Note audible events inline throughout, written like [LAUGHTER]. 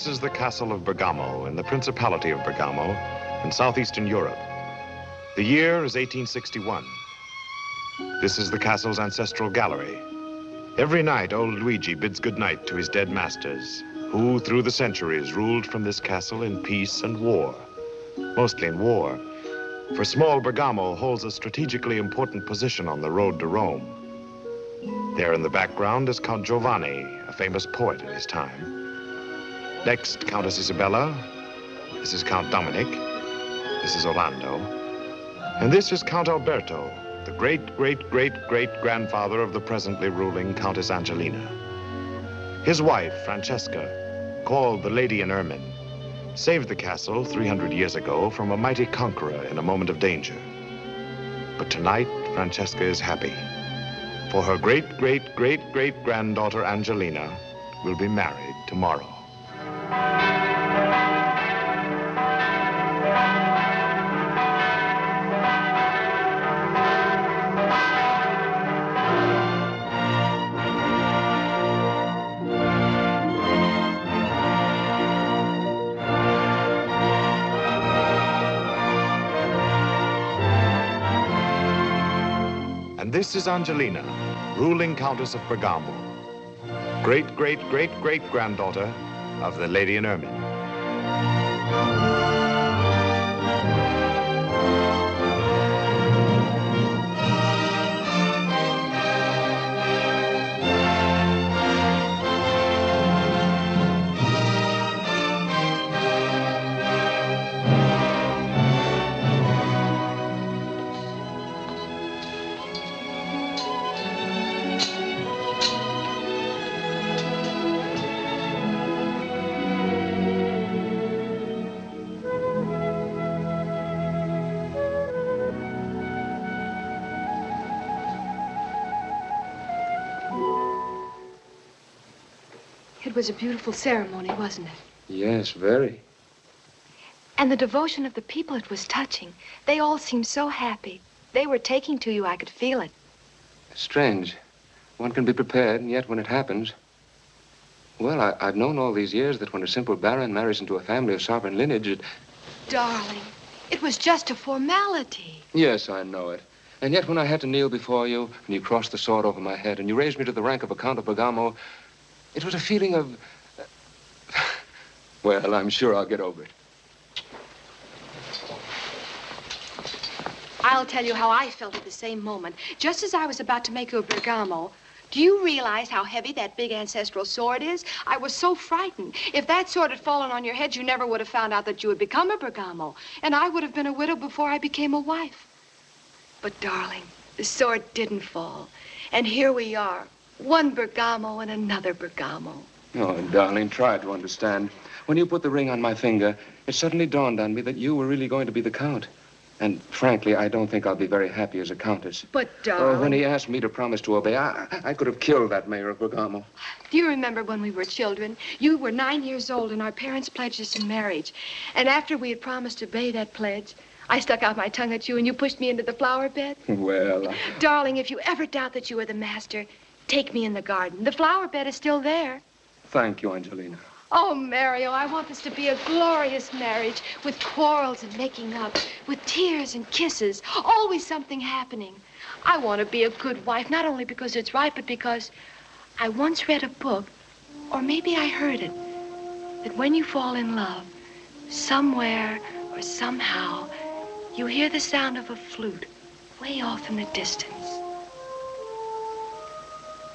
This is the castle of Bergamo in the Principality of Bergamo in southeastern Europe. The year is 1861. This is the castle's ancestral gallery. Every night, old Luigi bids goodnight to his dead masters, who through the centuries ruled from this castle in peace and war, mostly in war. For small Bergamo holds a strategically important position on the road to Rome. There in the background is Count Giovanni, a famous poet in his time. Next, Countess Isabella. This is Count Dominic. This is Orlando. And this is Count Alberto, the great, great, great, great grandfather of the presently ruling Countess Angelina. His wife, Francesca, called the Lady in Ermine, saved the castle 300 years ago from a mighty conqueror in a moment of danger. But tonight, Francesca is happy. For her great, great, great, great granddaughter, Angelina, will be married tomorrow. And this is Angelina, ruling Countess of Bergamo, great, of the Lady in Ermine. Was a beautiful ceremony, wasn't it? Yes, very. And the devotion of the people, it was touching. They all seemed so happy. They were taking to you, I could feel it. Strange. One can be prepared, and yet when it happens. Well, I, I've known all these years that when a simple baron marries into a family of sovereign lineage, it. Darling, it was just a formality. Yes, I know it. And yet when I had to kneel before you, and you crossed the sword over my head, and you raised me to the rank of a Count of Bergamo, it was a feeling of. Uh, well, I'm sure I'll get over it. I'll tell you how I felt at the same moment. Just as I was about to make you a Bergamo, do you realize how heavy that big ancestral sword is? I was so frightened. If that sword had fallen on your head, you never would have found out that you had become a Bergamo. And I would have been a widow before I became a wife. But, darling, the sword didn't fall. And here we are, one Bergamo and another Bergamo. Oh, darling, try to understand. When you put the ring on my finger, it suddenly dawned on me that you were really going to be the Count. And frankly, I don't think I'll be very happy as a Countess. But, Oh, darling, when he asked me to promise to obey, I, I could have killed that mayor of Bergamo. do you remember when we were children? You were nine years old and our parents pledged us in marriage. And after we had promised to obey that pledge, I stuck out my tongue at you and you pushed me into the flower bed. Well, Darling, if you ever doubt that you are the master, take me in the garden. The flower bed is still there. thank you, Angelina. Oh, Mario, I want this to be a glorious marriage with quarrels and making up, with tears and kisses, always something happening. I want to be a good wife, not only because it's right, but because I once read a book, or maybe I heard it, that when you fall in love, somewhere or somehow, you hear the sound of a flute way off in the distance.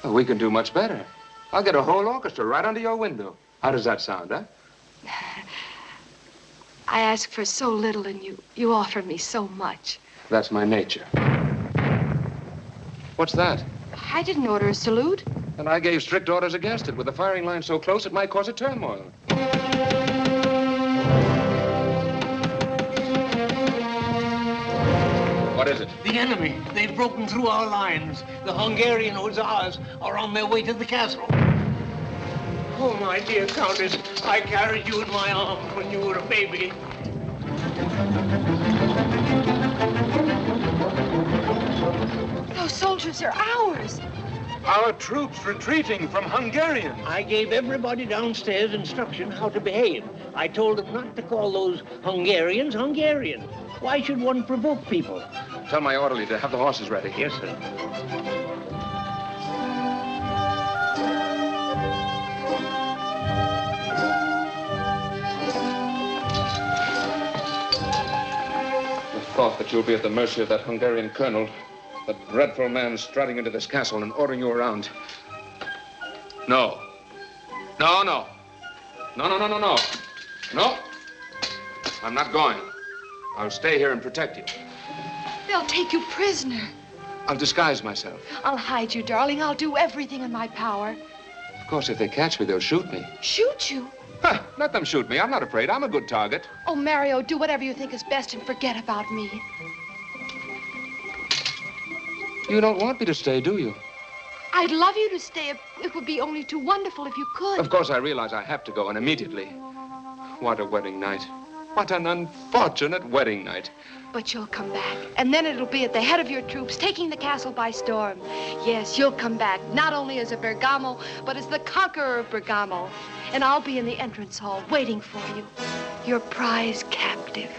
Oh, we can do much better. I'll get a whole orchestra right under your window. How does that sound, huh? [SIGHS] I ask for so little and you, you offer me so much. That's my nature. What's that? I didn't order a salute. And I gave strict orders against it. With the firing line so close, it might cause a turmoil. What is it? The enemy. They've broken through our lines. The Hungarian hussars are on their way to the castle. Oh, my dear Countess, I carried you in my arms when you were a baby. Those soldiers are ours. Our troops retreating from Hungarians. I gave everybody downstairs instruction how to behave. I told them not to call those Hungarians Hungarians. Why should one provoke people? Tell my orderly to have the horses ready. Yes, sir. The thought that you'll be at the mercy of that Hungarian colonel, that dreadful man striding into this castle and ordering you around. No. No, no. No, no, no, no, no. No. I'm not going. I'll stay here and protect you. They'll take you prisoner. I'll disguise myself. I'll hide you, darling. I'll do everything in my power. Of course, if they catch me, they'll shoot me. Shoot you? Huh, let them shoot me. I'm not afraid. I'm a good target. Oh, Mario, do whatever you think is best and forget about me. You don't want me to stay, do you? I'd love you to stay. It would be only too wonderful if you could. Of course, I realize I have to go, and immediately. What a wedding night. What an unfortunate wedding night. But you'll come back. And then it'll be at the head of your troops, taking the castle by storm. Yes, you'll come back, not only as a Bergamo, but as the conqueror of Bergamo. And I'll be in the entrance hall, waiting for you, your prize captive.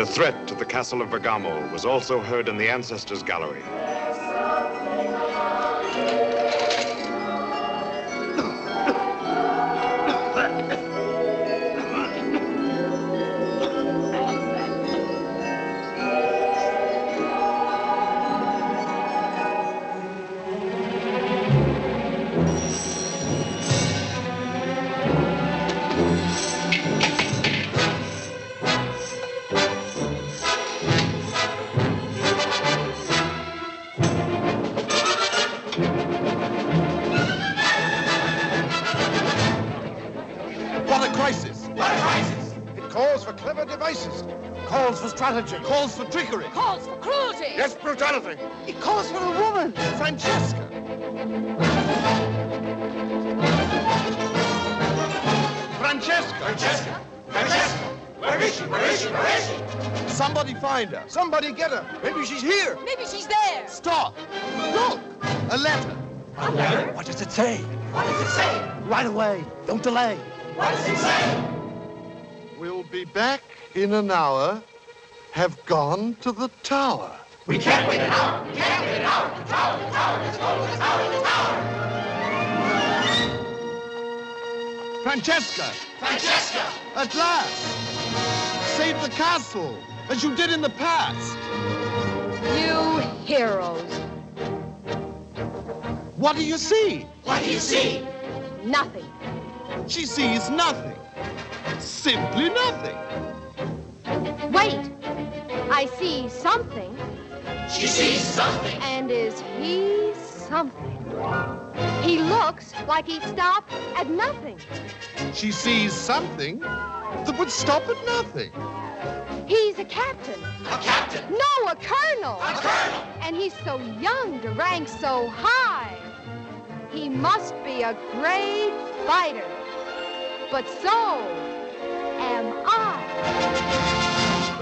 The threat to the castle of Bergamo was also heard in the ancestors' gallery. Somebody get her. Maybe she's here. Maybe she's there. Stop. Look. A letter. A letter? What does it say? What does it say? Right away. Don't delay. What does it say? We'll be back in an hour. Have gone to the tower. We can't wait an hour. We can't wait an hour. The tower, the tower, let's go to the tower, the tower. Francesca, Francesca! at last! Save the castle, as you did in the past. You heroes. What do you see? What do you see? Nothing. She sees nothing. Simply nothing. Wait. I see something. She sees something. And is he something? He looks like he stopped at nothing. She sees something that would stop at nothing. He's a captain. A captain. No, a colonel. A colonel. And he's so young to rank so high. He must be a great fighter. But so am I.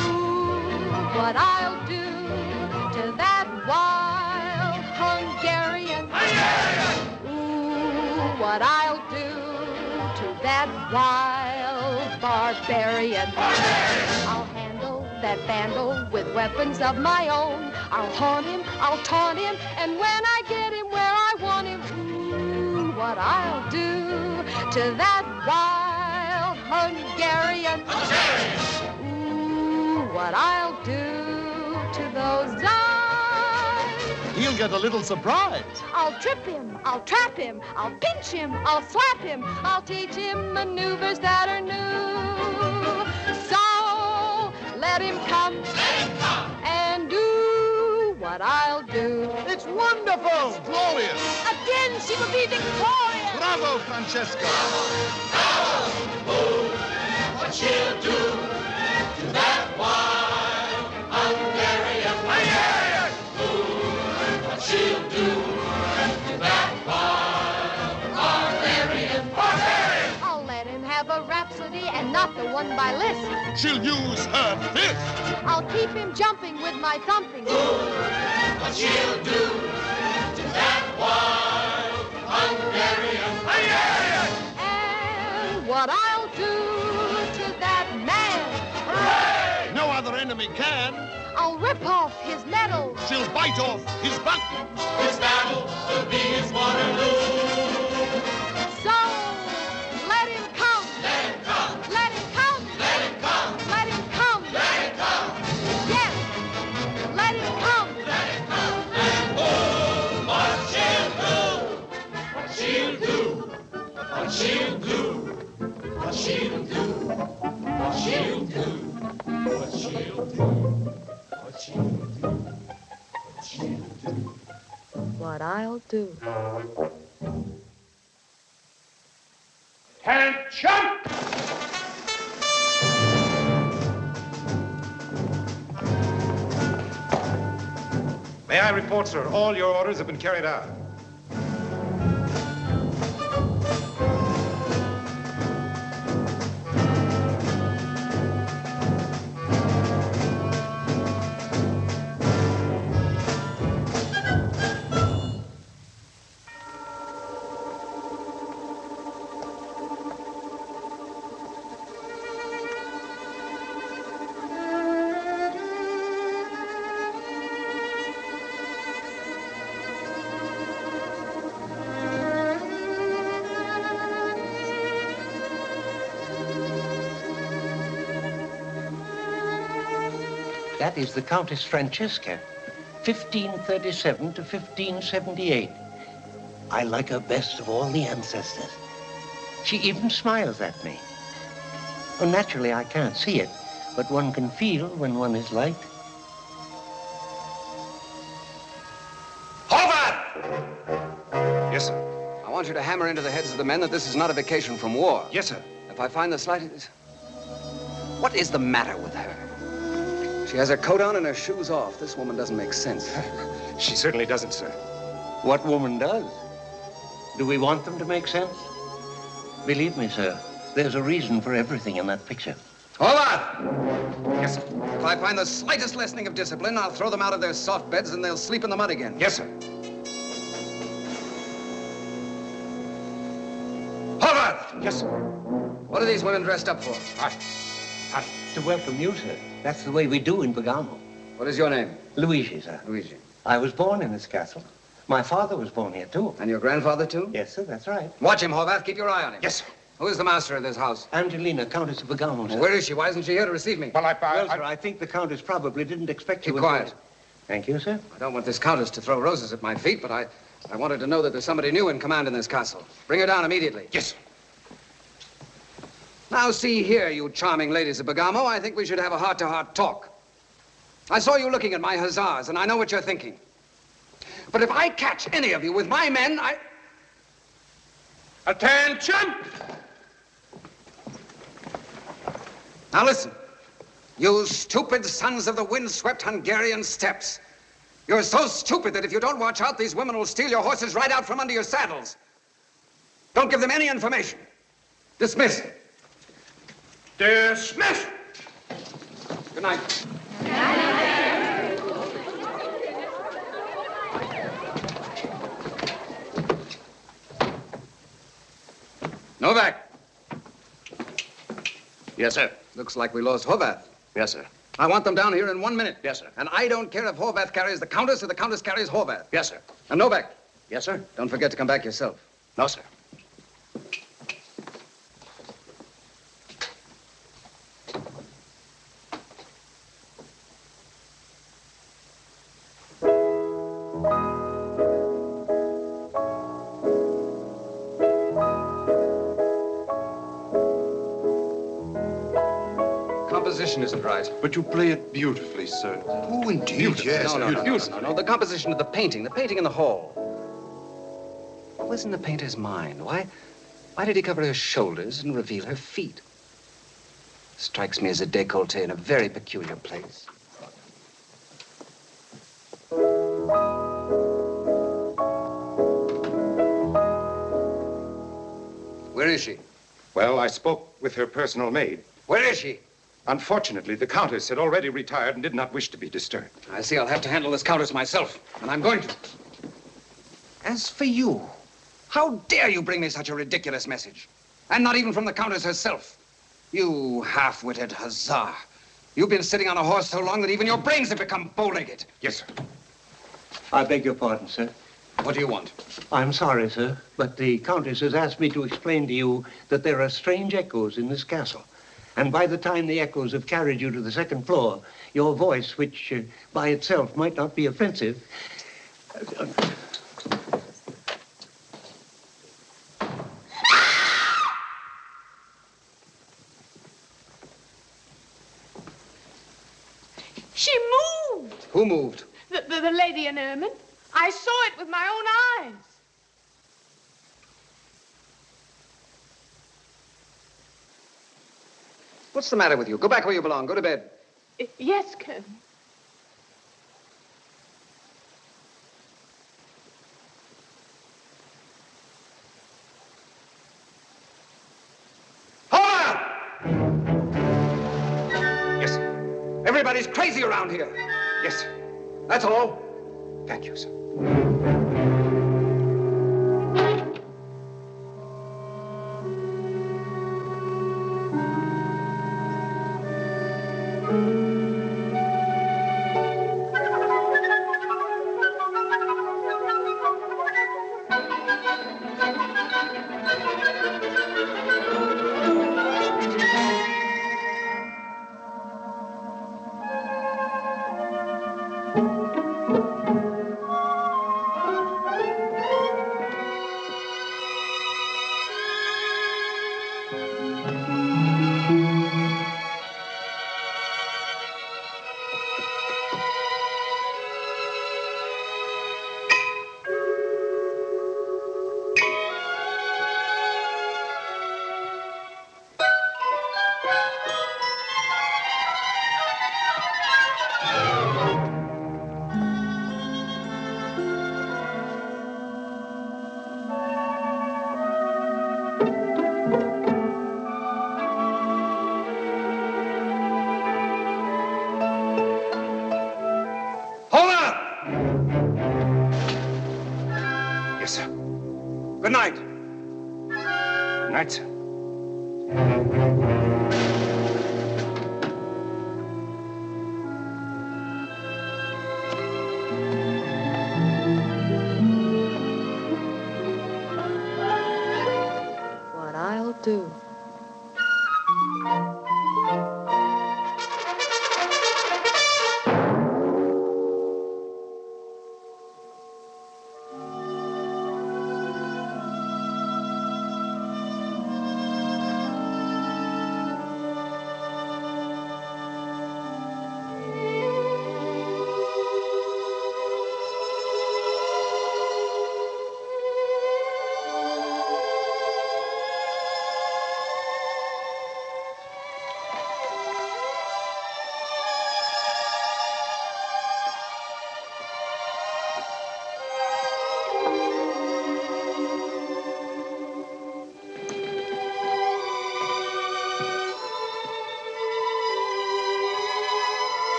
Ooh, what I'll do to that wild what I'll do to that wild barbarian. I'll handle that vandal with weapons of my own. I'll haunt him, I'll taunt him, and when I get him where I want him, ooh, what I'll do to that wild Hungarian. Ooh, what I'll do to those. He'll get a little surprise. I'll trip him, I'll trap him, I'll pinch him, I'll slap him, I'll teach him maneuvers that are new. So let him come, and come and do what I'll do. It's wonderful! It's glorious! Again, she will be victorious! Bravo, Francesca! Oh, What she'll do and not the one by Liszt. She'll use her fist! I'll keep him jumping with my thumping. What she'll do to that wild Hungarian. And what I'll do to that man. No other enemy can. I'll rip off his medals. She'll bite off his buttons. This battle will be his Waterloo. So let him come. Let him come. Let him come. Let him come. Let him come. Let him come. Yes. Let him come. Let him come. And oh, what she'll do. What she'll do. What she'll do. What she'll do. What she'll do. What she'll do. What she'll do. What she'll do. What I'll do. Attention! May I report, sir, all your orders have been carried out. That is the Countess Francesca, 1537 to 1578. I like her best of all the ancestors. She even smiles at me. Well, naturally, I can't see it, but one can feel when one is liked. Horvath! Yes, sir. I want you to hammer into the heads of the men that this is not a vacation from war. Yes, sir. If I find the slightest... What is the matter with her? She has her coat on and her shoes off. This woman doesn't make sense. [LAUGHS] She certainly doesn't, sir. What woman does? Do we want them to make sense? Believe me, sir, there's a reason for everything in that picture. Horvath! Yes, sir. If I find the slightest lessening of discipline, I'll throw them out of their soft beds and they'll sleep in the mud again. Yes, sir. Horvath! Yes, sir. What are these women dressed up for? Hi. Hi. To welcome you, sir. That's the way we do in Bergamo. What is your name? Luigi, sir. Luigi. I was born in this castle. My father was born here, too. And your grandfather, too? Yes, sir, that's right. Watch him, Horvath. Keep your eye on him. Yes, sir. Who is the master of this house? Angelina, Countess of Bergamo, sir. Where is she? Why isn't she here to receive me? Well, I... I, Well, I- sir, I think the Countess probably didn't expect you. Keep until- quiet. Thank you, sir. I don't want this countess to throw roses at my feet, but I, I wanted to know that there's somebody new in command in this castle. Bring her down immediately. Yes, sir. Now, see here, you charming ladies of Bergamo, I think we should have a heart-to-heart talk. I saw you looking at my hussars, and I know what you're thinking. But if I catch any of you with my men, I... Attention! Now listen, you stupid sons of the wind-swept Hungarian steppes. You're so stupid that if you don't watch out, these women will steal your horses right out from under your saddles. Don't give them any information. Dismiss. Dismiss! Good night. Novak. Yes, sir. Looks like we lost Horvath. Yes, sir. I want them down here in one minute. Yes, sir. And I don't care if Horvath carries the Countess or the Countess carries Horvath. Yes, sir. And Novak, Yes, sir. don't forget to come back yourself. No, sir. Right. But you play it beautifully, sir. Oh, indeed, yes. no, no, no, no, beautiful. no, no, the composition of the painting, the painting in the hall. What was in the painter's mind? Why, why did he cover her shoulders and reveal her feet? Strikes me as a décolleté in a very peculiar place. Where is she? Well, I spoke with her personal maid. Where is she? Unfortunately, the Countess had already retired and did not wish to be disturbed. I see I'll have to handle this countess myself, and I'm going to. As for you, how dare you bring me such a ridiculous message? And not even from the countess herself. You half-witted hussar. You've been sitting on a horse so long that even your brains have become bow-legged. Yes, sir. I beg your pardon, sir. What do you want? I'm sorry, sir, but the Countess has asked me to explain to you that there are strange echoes in this castle. And by the time the echoes have carried you to the second floor, your voice, which uh, by itself might not be offensive, She moved. Who moved? The, the, the lady in ermine. I saw it with my own eyes. What's the matter with you? Go back where you belong. Go to bed. I- Yes, Colonel. Hold Yes. Everybody's crazy around here. Yes. That's all. Thank you, sir.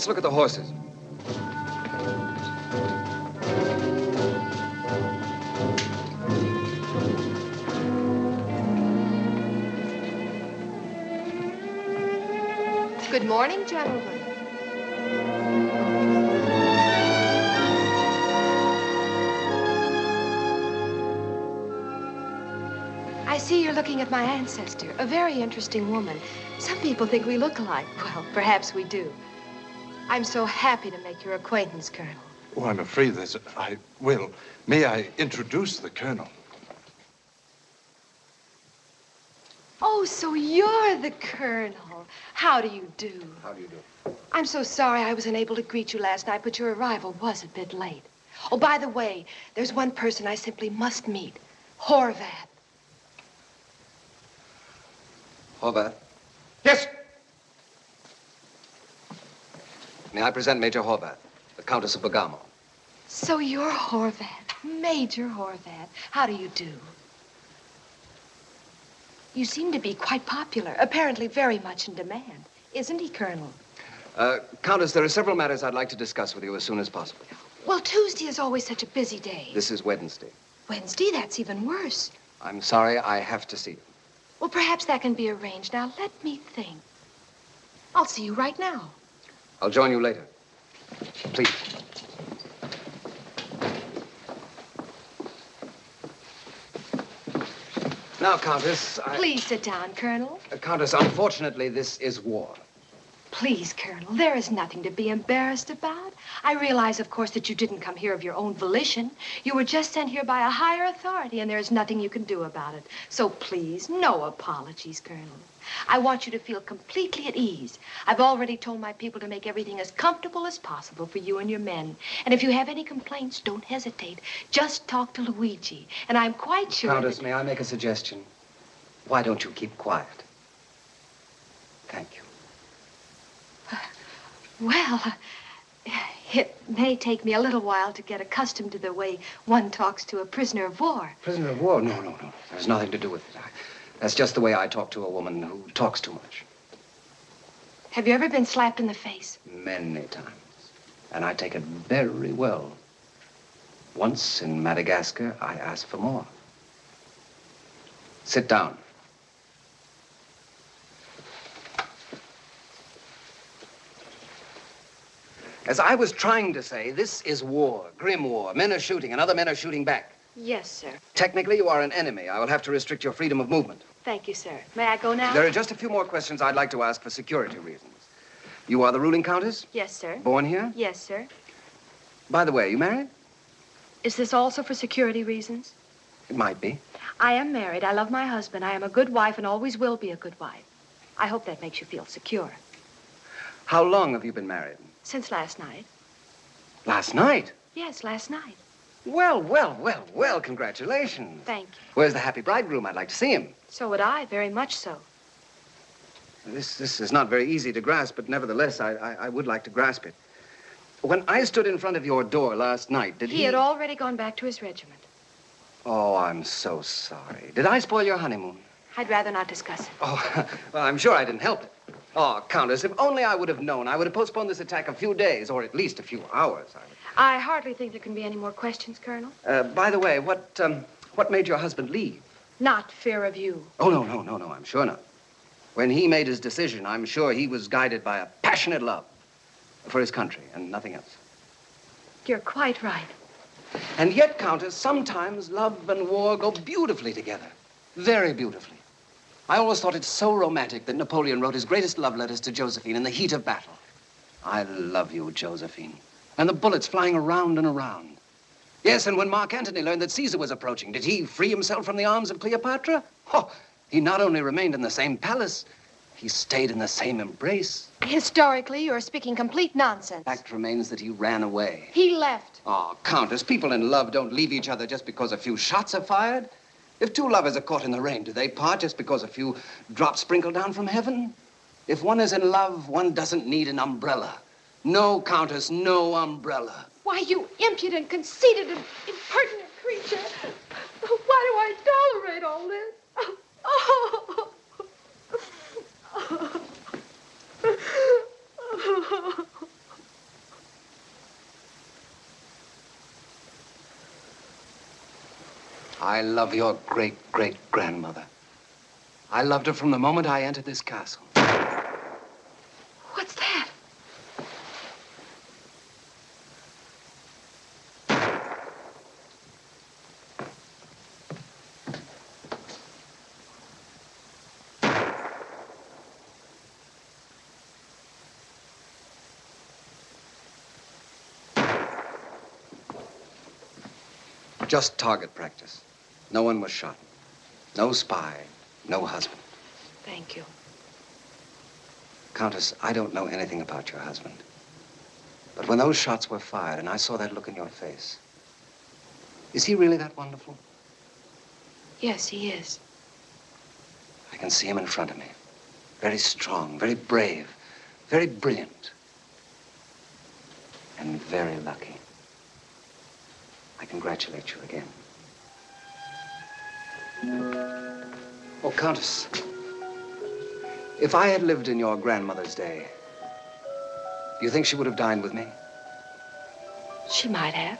Let's look at the horses. Good morning, gentlemen. I see you're looking at my ancestor, a very interesting woman. Some people think we look alike. Well, perhaps we do. I'm so happy to make your acquaintance, Colonel. Oh, I'm afraid there's. A, I will. May I introduce the colonel? Oh, so you're the Colonel. How do you do? How do you do? I'm so sorry I was unable to greet you last night, but your arrival was a bit late. Oh, by the way, there's one person I simply must meet. Horvath. Horvath, Yes. May I present Major Horvath, the Countess of Bergamo? So you're Horvath, Major Horvath. How do you do? You seem to be quite popular, apparently very much in demand. Isn't he, Colonel? Uh, Countess, there are several matters I'd like to discuss with you as soon as possible. Well, Tuesday is always such a busy day. This is Wednesday. Wednesday, that's even worse. I'm sorry, I have to see you. Well, perhaps that can be arranged. Now, let me think. I'll see you right now. I'll join you later. Please. Now, Countess, I... Please sit down, Colonel. Uh, Countess, unfortunately, this is war. Please, Colonel, there is nothing to be embarrassed about. I realize, of course, that you didn't come here of your own volition. You were just sent here by a higher authority, and there is nothing you can do about it. So please, no apologies, Colonel. I want you to feel completely at ease. I've already told my people to make everything as comfortable as possible for you and your men. And if you have any complaints, don't hesitate. Just talk to Luigi, and I'm quite sure Countess, that... may I make a suggestion? Why don't you keep quiet? Thank you. [SIGHS] Well, it may take me a little while to get accustomed to the way one talks to a prisoner of war. Prisoner of war? No, no, no. There's nothing to do with it. I, that's just the way I talk to a woman who talks too much. Have you ever been slapped in the face? Many times. And I take it very well. Once in Madagascar, I asked for more. Sit down. As I was trying to say, this is war, grim war. Men are shooting, and other men are shooting back. Yes, sir. Technically, you are an enemy. I will have to restrict your freedom of movement. Thank you, sir. May I go now? There are just a few more questions I'd like to ask for security reasons. You are the ruling countess? Yes, sir. Born here? Yes, sir. By the way, are you married? Is this also for security reasons? It might be. I am married. I love my husband. I am a good wife and always will be a good wife. I hope that makes you feel secure. How long have you been married? Since last night. Last night? Yes, last night. Well, well, well, well, congratulations. Thank you. Where's the happy bridegroom? I'd like to see him. So would I, very much so. This, this is not very easy to grasp, but nevertheless, I, I, I would like to grasp it. When I stood in front of your door last night, did he... He had already gone back to his regiment. Oh, I'm so sorry. Did I spoil your honeymoon? I'd rather not discuss it. Oh, [LAUGHS] well, I'm sure I didn't help it. Oh, Countess, if only I would have known, I would have postponed this attack a few days, or at least a few hours. I would... I hardly think there can be any more questions, Colonel. Uh, by the way, what, um, what made your husband leave? Not fear of you. Oh, no, no, no, no, I'm sure not. When he made his decision, I'm sure he was guided by a passionate love for his country and nothing else. You're quite right. And yet, Countess, sometimes love and war go beautifully together. Very beautifully. I always thought it so romantic that Napoleon wrote his greatest love letters to Josephine in the heat of battle. I love you, Josephine. And the bullets flying around and around. Yes, and when Mark Antony learned that Caesar was approaching, did he free himself from the arms of Cleopatra? Oh, he not only remained in the same palace, he stayed in the same embrace. Historically, you're speaking complete nonsense. Fact remains that he ran away. He left. Oh, Countess, people in love don't leave each other just because a few shots are fired. If two lovers are caught in the rain, do they part just because a few drops sprinkle down from heaven? If one is in love, one doesn't need an umbrella. No, Countess, no umbrella. Why, you impudent, conceited, and impertinent creature. Why do I tolerate all this? Oh. [LAUGHS] I love your great great grandmother. I loved her from the moment I entered this castle. What's that? Just target practice. No one was shot. No spy. No husband. Thank you. Countess, I don't know anything about your husband. But when those shots were fired and I saw that look in your face, is he really that wonderful? Yes, he is. I can see him in front of me. Very strong, very brave, very brilliant, and very lucky. I congratulate you again. Oh, Countess, if I had lived in your grandmother's day, do you think she would have dined with me? She might have.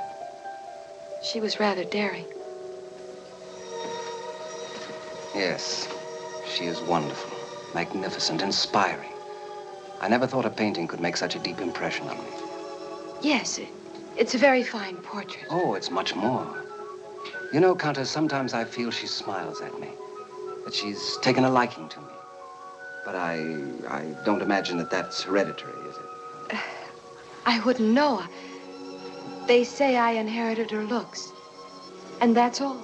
She was rather daring. Yes, she is wonderful, magnificent, inspiring. I never thought a painting could make such a deep impression on me. Yes, it, it's a very fine portrait. Oh, it's much more. You know, Countess, sometimes I feel she smiles at me, that she's taken a liking to me. But I, I don't imagine that that's hereditary, is it? I wouldn't know. They say I inherited her looks. And that's all.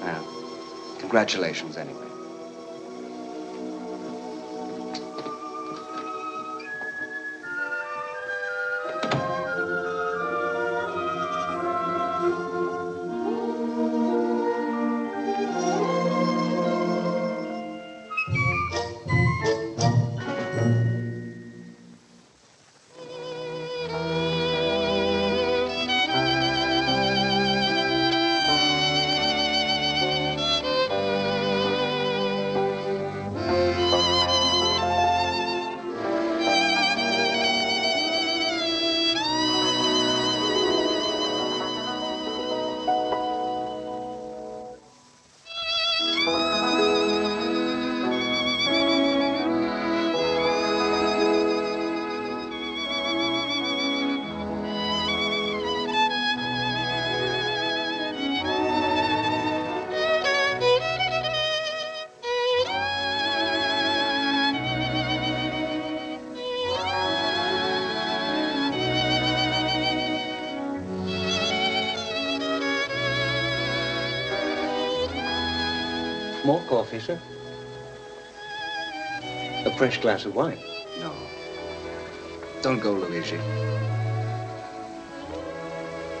Well, congratulations anyway. More coffee, sir? A fresh glass of wine. No. Don't go, Luigi.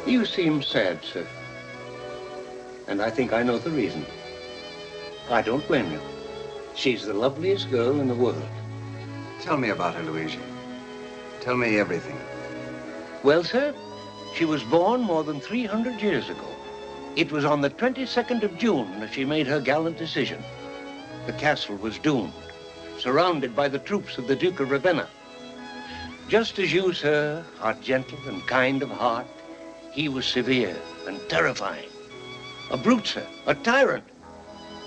You seem sad, sir. And I think I know the reason. I don't blame you. She's the loveliest girl in the world. Tell me about her, Luigi. Tell me everything. Well, sir, she was born more than 300 years ago. It was on the 22nd of June that she made her gallant decision. The castle was doomed, surrounded by the troops of the Duke of Ravenna. Just as you, sir, are gentle and kind of heart, he was severe and terrifying. A brute, sir, a tyrant.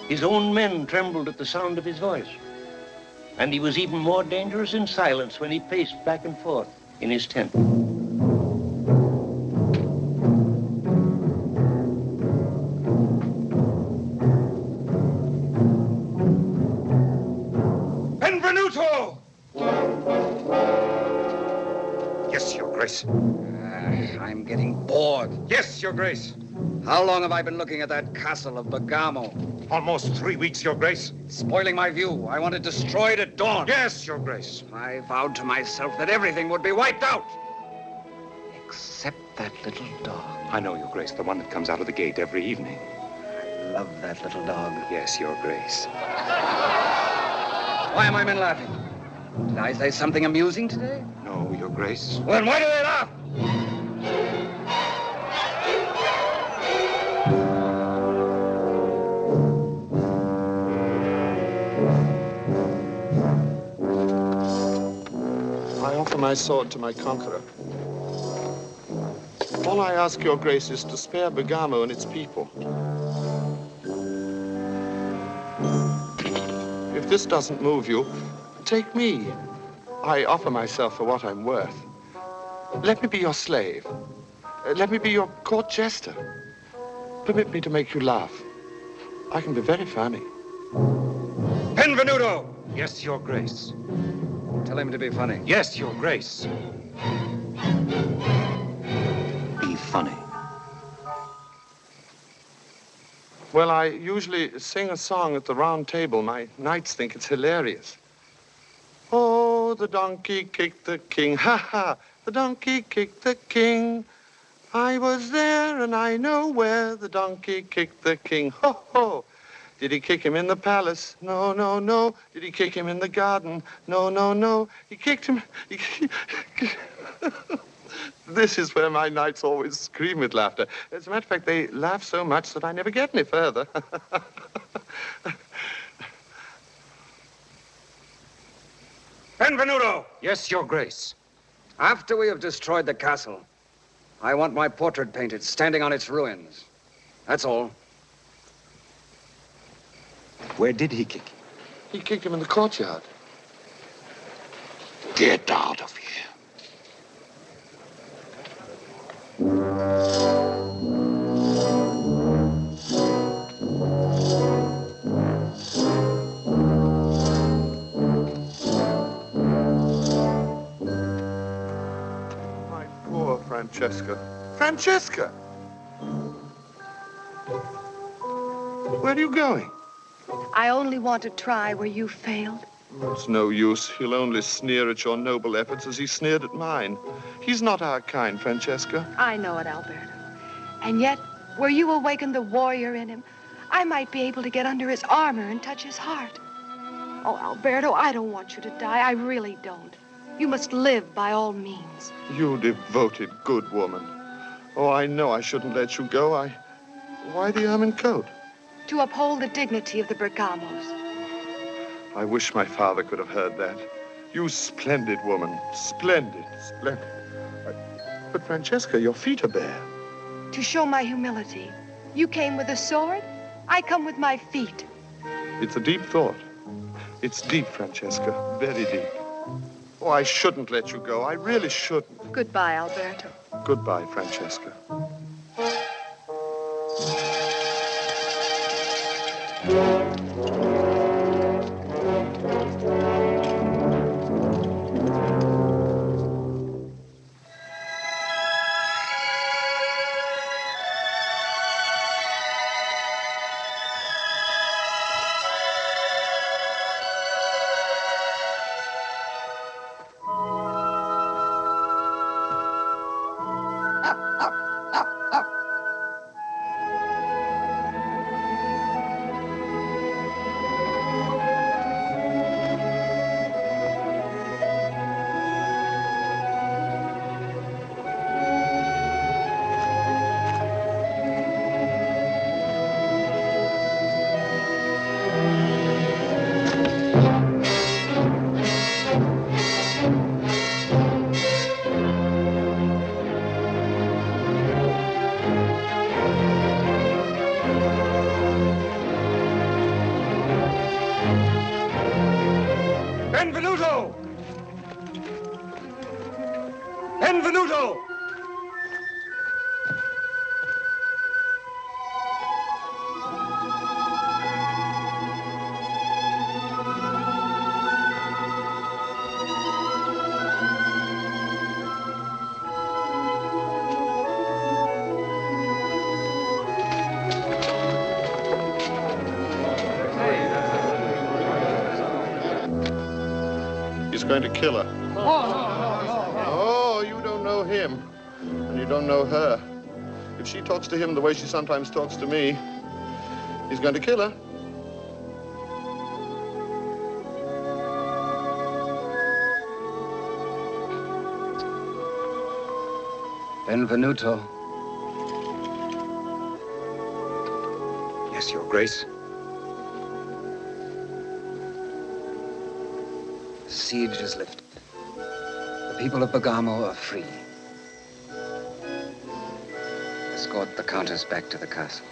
His own men trembled at the sound of his voice. And he was even more dangerous in silence when he paced back and forth in his tent. Your Grace. How long have I been looking at that castle of Bergamo? Almost three weeks, Your Grace. Spoiling my view. I want it destroyed at dawn. Yes, Your Grace. I vowed to myself that everything would be wiped out. Except that little dog. I know, Your Grace, the one that comes out of the gate every evening. I love that little dog. Yes, Your Grace. Why are my men laughing? Did I say something amusing today? No, Your Grace. Well, then why do they laugh? My sword to my conqueror. All I ask your grace is to spare Bergamo and its people. If this doesn't move you, take me. I offer myself for what I'm worth. Let me be your slave. Let me be your court jester. Permit me to make you laugh. I can be very funny. Benvenuto! Yes, Your Grace. Tell him to be funny. Yes, Your Grace. Be funny. Well, I usually sing a song at the round table. My knights think it's hilarious. Oh, the donkey kicked the king. Ha ha. The donkey kicked the king. I was there and I know where the donkey kicked the king. Ho ho. Did he kick him in the palace? No, no, no. Did he kick him in the garden? No, no, no. He kicked him. He... [LAUGHS] this is where my knights always scream with laughter. As a matter of fact, they laugh so much that I never get any further. [LAUGHS] Benvenuto! Yes, Your Grace. After we have destroyed the castle, I want my portrait painted, standing on its ruins. That's all. Where did he kick him? he kicked him in the courtyard. Get out of here. My poor Francesca. Francesca! Where are you going? I only want to try where you failed. It's no use. He'll only sneer at your noble efforts as he sneered at mine. He's not our kind, Francesca. I know it, Alberto. And yet, where you awakened the warrior in him, I might be able to get under his armor and touch his heart. Oh, Alberto, I don't want you to die. I really don't. You must live by all means. You devoted, good woman. Oh, I know I shouldn't let you go. I. Why the ermine coat? To uphold the dignity of the Bergamos. I wish my father could have heard that. You splendid woman. Splendid, splendid. I- But, Francesca, your feet are bare. To show my humility. You came with a sword. I come with my feet. It's a deep thought. It's deep, Francesca. Very deep. Oh, I shouldn't let you go. I really shouldn't. Goodbye, Alberto. Goodbye, Francesca. Benvenuto! Going to kill her. Oh, you don't know him. And you don't know her. If she talks to him the way she sometimes talks to me, he's going to kill her. Benvenuto. Yes, Your Grace. Siege is lifted. The people of Bergamo are free. Escort the countess back to the castle.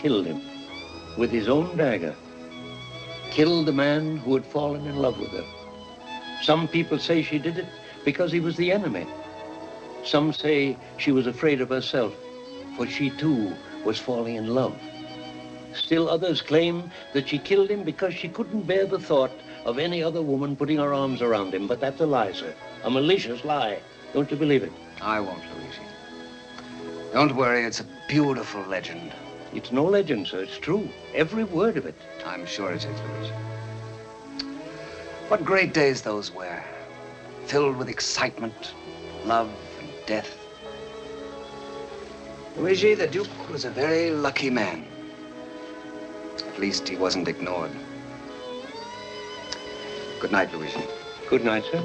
Killed him with his own dagger. Killed the man who had fallen in love with her. Some people say she did it because he was the enemy. Some say she was afraid of herself, for she too was falling in love. Still others claim that she killed him because she couldn't bear the thought of any other woman putting her arms around him. But that's a lie, sir. A malicious lie. Don't you believe it? I won't, Luigi. Don't worry, it's a beautiful legend. It's no legend, sir. It's true. Every word of it. I'm sure it is, Luigi. What great days those were. Filled with excitement, love, and death. Luigi, the Duke was a very lucky man. At least he wasn't ignored. Good night, Luigi. Good night, sir.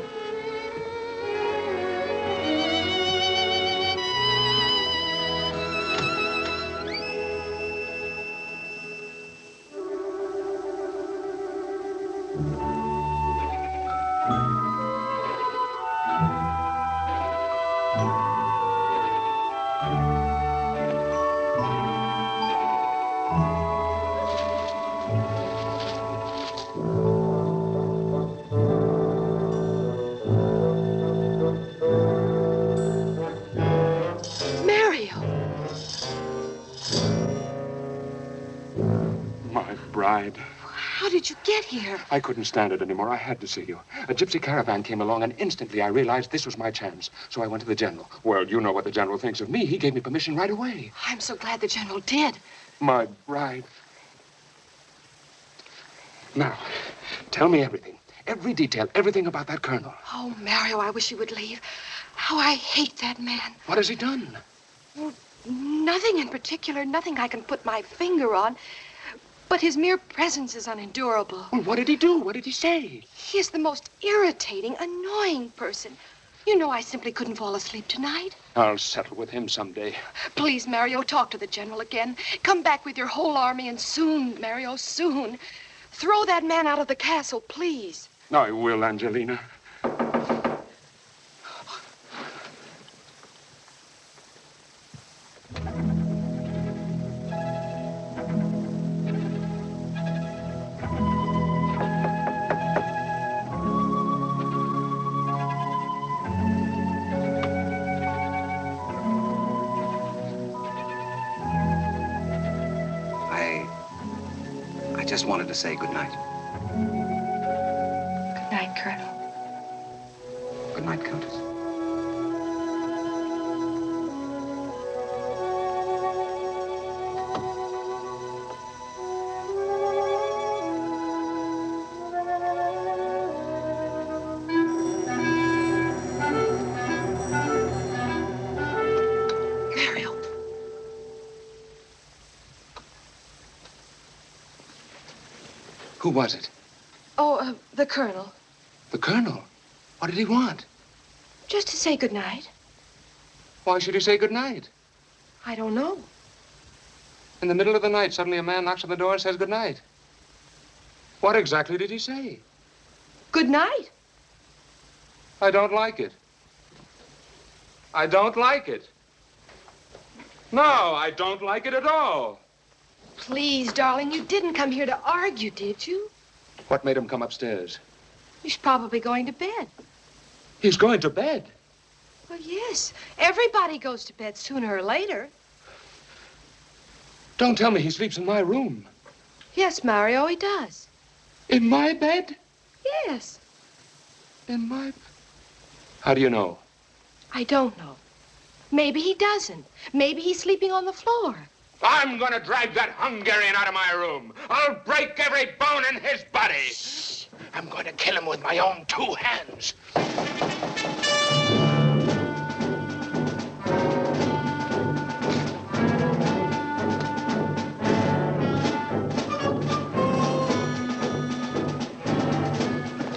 Here? I couldn't stand it anymore. I had to see you. A gypsy caravan came along, and instantly I realized this was my chance. So I went to the general. Well, you know what the general thinks of me. He gave me permission right away. I'm so glad the General did. My bride. Now, tell me everything. Every detail, everything about that colonel. Oh, Mario, I wish you would leave. How I hate that man. What has he done? Nothing in particular, nothing I can put my finger on. But his mere presence is unendurable. Well, what did he do? What did he say? He is the most irritating, annoying person. You know I simply couldn't fall asleep tonight. I'll settle with him someday. Please, Mario, talk to the general again. Come back with your whole army, and soon, Mario, soon. Throw that man out of the castle, please. I will, Angelina. Say good was it? Oh, uh, the colonel. The colonel. What did he want? Just to say good night. Why should he say good night? I don't know. In the middle of the night, suddenly a man knocks on the door and says good night. What exactly did he say? Good night. I don't like it. I don't like it. No, I don't like it at all. Please, darling, you didn't come here to argue, did you? What made him come upstairs? He's probably going to bed. He's going to bed. Well, yes. Everybody goes to bed sooner or later. Don't tell me he sleeps in my room. Yes, Mario, he does. In my bed? Yes. In my... How do you know? I don't know. Maybe he doesn't. Maybe he's sleeping on the floor. I'm gonna drag that Hungarian out of my room. I'll break every bone in his body. I'm going to kill him with my own two hands.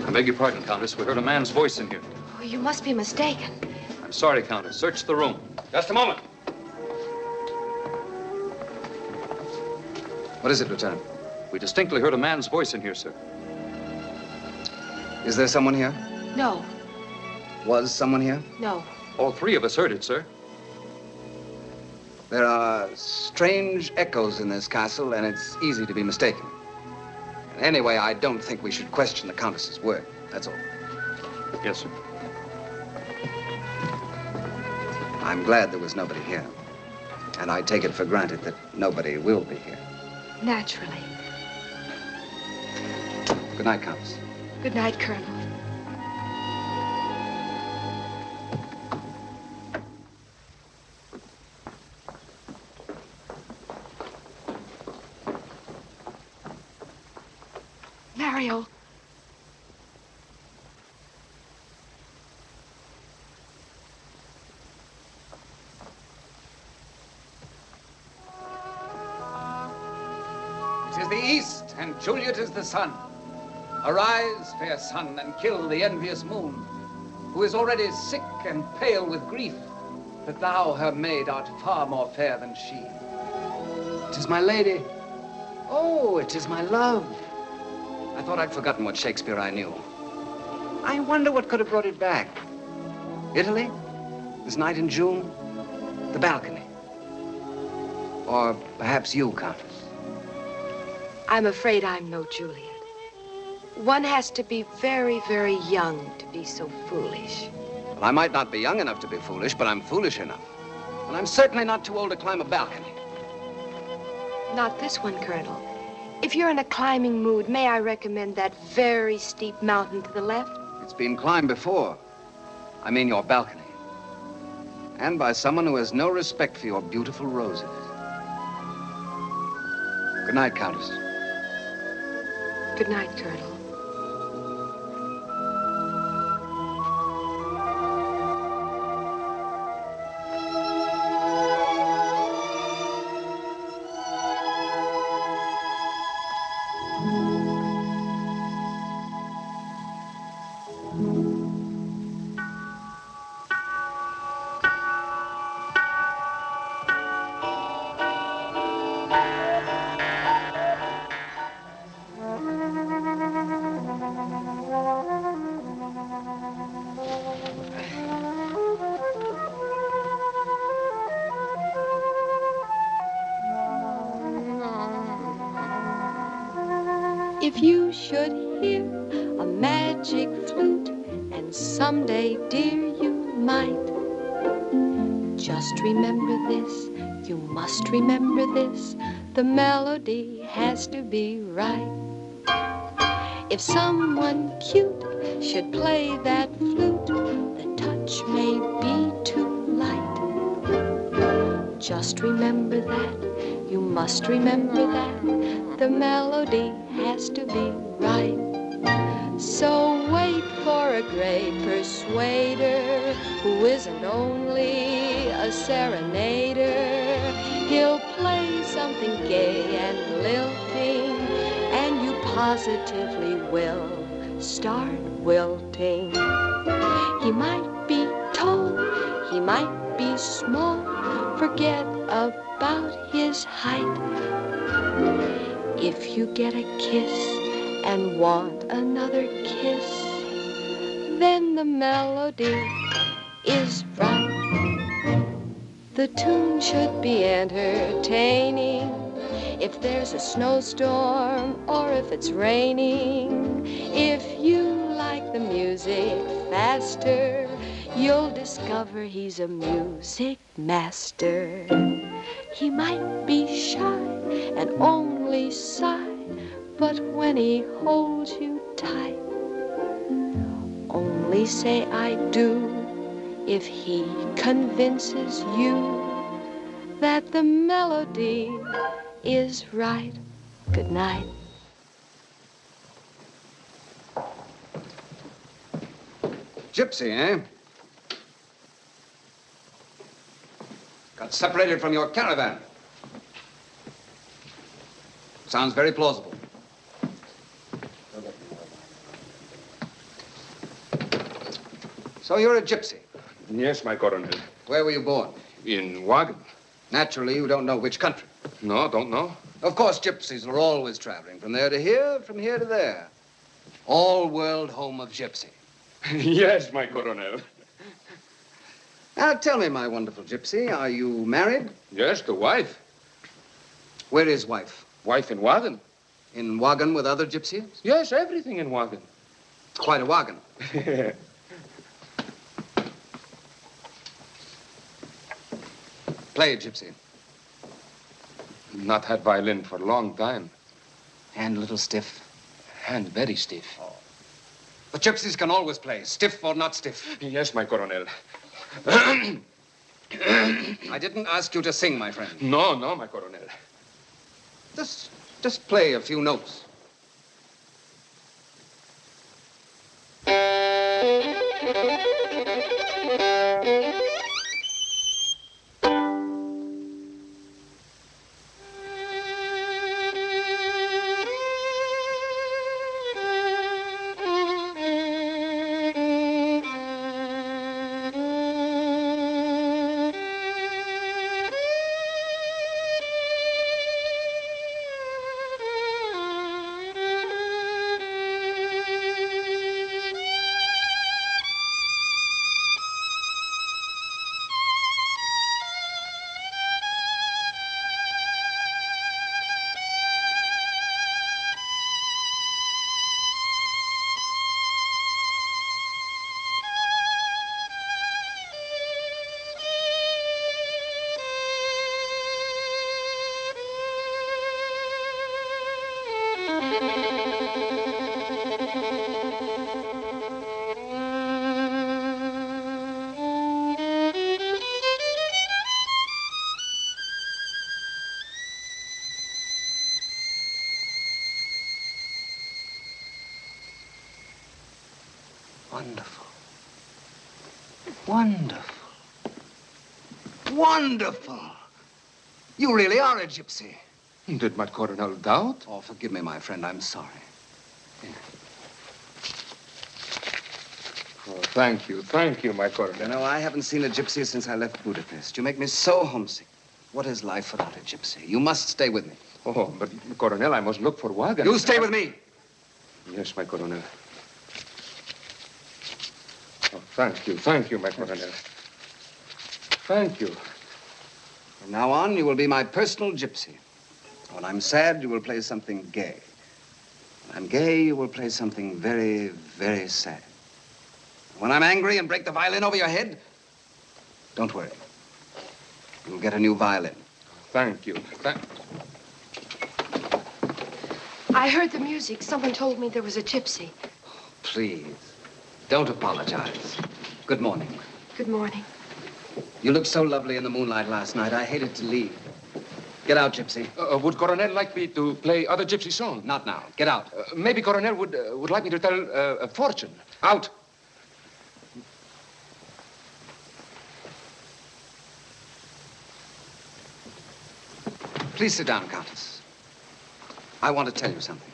I beg your pardon, Countess. We heard a man's voice in here. Oh, you must be mistaken. I'm sorry, Countess. Search the room. Just a moment. What is it, Lieutenant? We distinctly heard a man's voice in here, sir. Is there someone here? No, Was someone here? no. All three of us heard it, sir. There are strange echoes in this castle, and it's easy to be mistaken. Anyway, I don't think we should question the Countess's word. That's all. Yes, sir. I'm glad there was nobody here. And I take it for granted that nobody will be here. Naturally. Good night, Countess. Good night, Colonel. Juliet is the sun. Arise, fair sun, and kill the envious moon, who is already sick and pale with grief, that thou, her maid, art far more fair than she. It is my lady. Oh, it is my love. I thought I'd forgotten what Shakespeare I knew. I wonder what could have brought it back. Italy? This night in June? The balcony? Or perhaps you, Countess? I'm afraid I'm no Juliet. One has to be very, very young to be so foolish. Well, I might not be young enough to be foolish, but I'm foolish enough. And I'm certainly not too old to climb a balcony. Not this one, Colonel. If you're in a climbing mood, may I recommend that very steep mountain to the left? It's been climbed before. I mean your balcony. And by someone who has no respect for your beautiful roses. Good night, Countess. Good night, Colonel. Just remember that, you must remember that, the melody has to be right. So wait for a great persuader who isn't only a serenader. He'll play something gay and lilting, and you positively will start wilting. He might be tall, he might be small, forget about his height. If you get a kiss and want another kiss, then the melody is right. The tune should be entertaining. If there's a snowstorm or if it's raining, if you like the music faster, you'll discover he's a music master. He might be shy and only sigh, but when he holds you tight, only say I do if he convinces you that the melody is right. Good night. Gypsy, eh? Got separated from your caravan. Sounds very plausible. So you're a gypsy. Yes, my coronel. Where were you born? In Wagon. Naturally, you don't know which country. No, don't know. Of course, gypsies are always traveling from there to here, from here to there. All world home of gypsy. [LAUGHS] yes, my coronel. Now, tell me, my wonderful gypsy, are you married? Yes, the wife. Where is wife? Wife in wagon. In wagon with other gypsies? Yes, everything in wagon. Quite a wagon. [LAUGHS] Play, gypsy. Not had violin for a long time. Hand a little stiff. Hand very stiff. But gypsies can always play, stiff or not stiff. Yes, my coronel. I didn't ask you to sing, my friend. No, no, my coronel. Just, just play a few notes. [LAUGHS] Wonderful. You really are a gypsy. Did my coronel doubt? Oh, forgive me, my friend. I'm sorry. Oh, thank you, thank you, my You coronel. know, I haven't seen a gypsy since I left Budapest. You make me so homesick. What is life without a gypsy? You must stay with me. Oh, but coronel, I must look for wagon. You stay with me. Yes, my coronel. Oh, thank you, thank you, my coronel. Thank you. From now on, you will be my personal gypsy. When I'm sad, you will play something gay. When I'm gay, you will play something very, very sad. When I'm angry and break the violin over your head, don't worry. You'll get a new violin. Thank you. Thank... I heard the music. Someone told me there was a gypsy. Please, don't apologize. Good morning. Good morning. You looked so lovely in the moonlight last night. I hated to leave. Get out, Gypsy. Uh, would Coronel like me to play other gypsy songs? Not now. Get out. Uh, maybe Coronel would, uh, would like me to tell uh, a fortune. Out. Please sit down, Countess. I want to tell you something.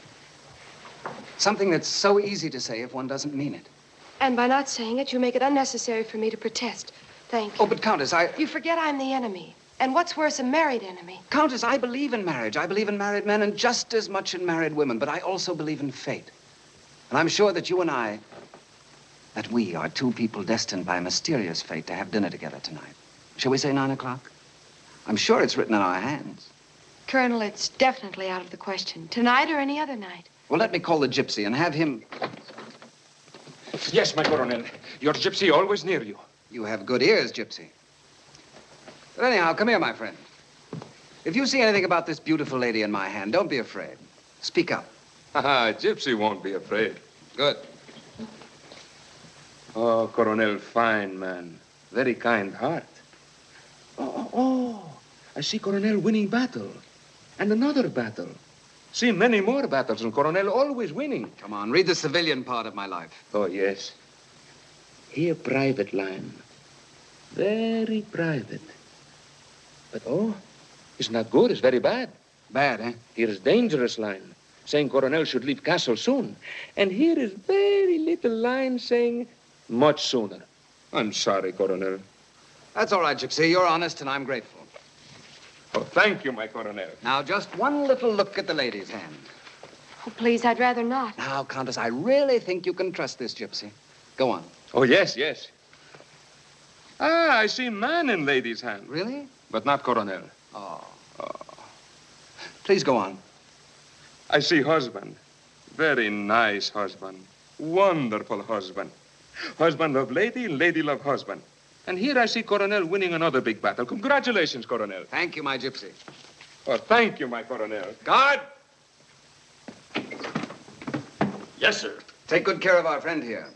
Something that's so easy to say if one doesn't mean it. And by not saying it, you make it unnecessary for me to protest. Thank oh, you. Oh, but Countess, I... You forget I'm the enemy. And what's worse, a married enemy. Countess, I believe in marriage. I believe in married men and just as much in married women, but I also believe in fate. And I'm sure that you and I, that we are two people destined by a mysterious fate to have dinner together tonight. Shall we say nine o'clock? I'm sure it's written in our hands. Colonel, it's definitely out of the question. Tonight or any other night. Well, let me call the gypsy and have him. Yes, my Coronel. Your gypsy always near you. You have good ears, gypsy. But anyhow, come here, my friend. If you see anything about this beautiful lady in my hand, don't be afraid. Speak up. [LAUGHS] Ah, gypsy won't be afraid. Good. Oh, Coronel, fine man. Very kind heart. Oh, oh, oh. I see Coronel winning battle. And another battle. See many more battles, and Coronel always winning. Come on, read the civilian part of my life. Oh, yes. Here, private line. Very private. But, oh, it's not good. It's very bad. Bad, eh? Here's dangerous line, saying Coronel should leave castle soon. And here is very little line saying much sooner. I'm sorry, Coronel. That's all right, Gypsy. You're honest, and I'm grateful. Oh, thank you, my Coronel. Now, just one little look at the lady's hand. Oh, please, I'd rather not. Now, Countess, I really think you can trust this gypsy. Go on. Oh, yes, yes. Ah, I see man in lady's hand. Really? But not Coronel. Oh. oh. Please go on. I see husband. Very nice husband. Wonderful husband. Husband love lady, lady love husband. And here I see Coronel winning another big battle. Congratulations, Coronel. Thank you, my gypsy. Oh, thank you, my Coronel. Guard! Yes, sir. Take good care of our friend here.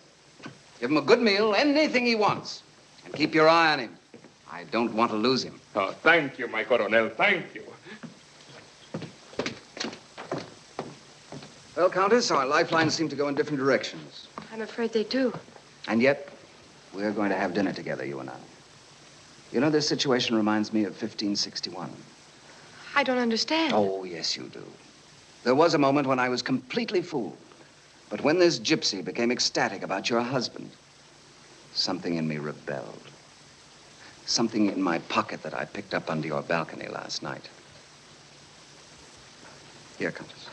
Give him a good meal, anything he wants. And keep your eye on him. I don't want to lose him. Oh, thank you, my Coronel. Thank you. Well, Countess, our lifelines seem to go in different directions. I'm afraid they do. And yet, we're going to have dinner together, you and I. You know, this situation reminds me of 1561. I don't understand. Oh, yes, you do. There was a moment when I was completely fooled. But when this gypsy became ecstatic about your husband, something in me rebelled. Something in my pocket that I picked up under your balcony last night. Here, Countess.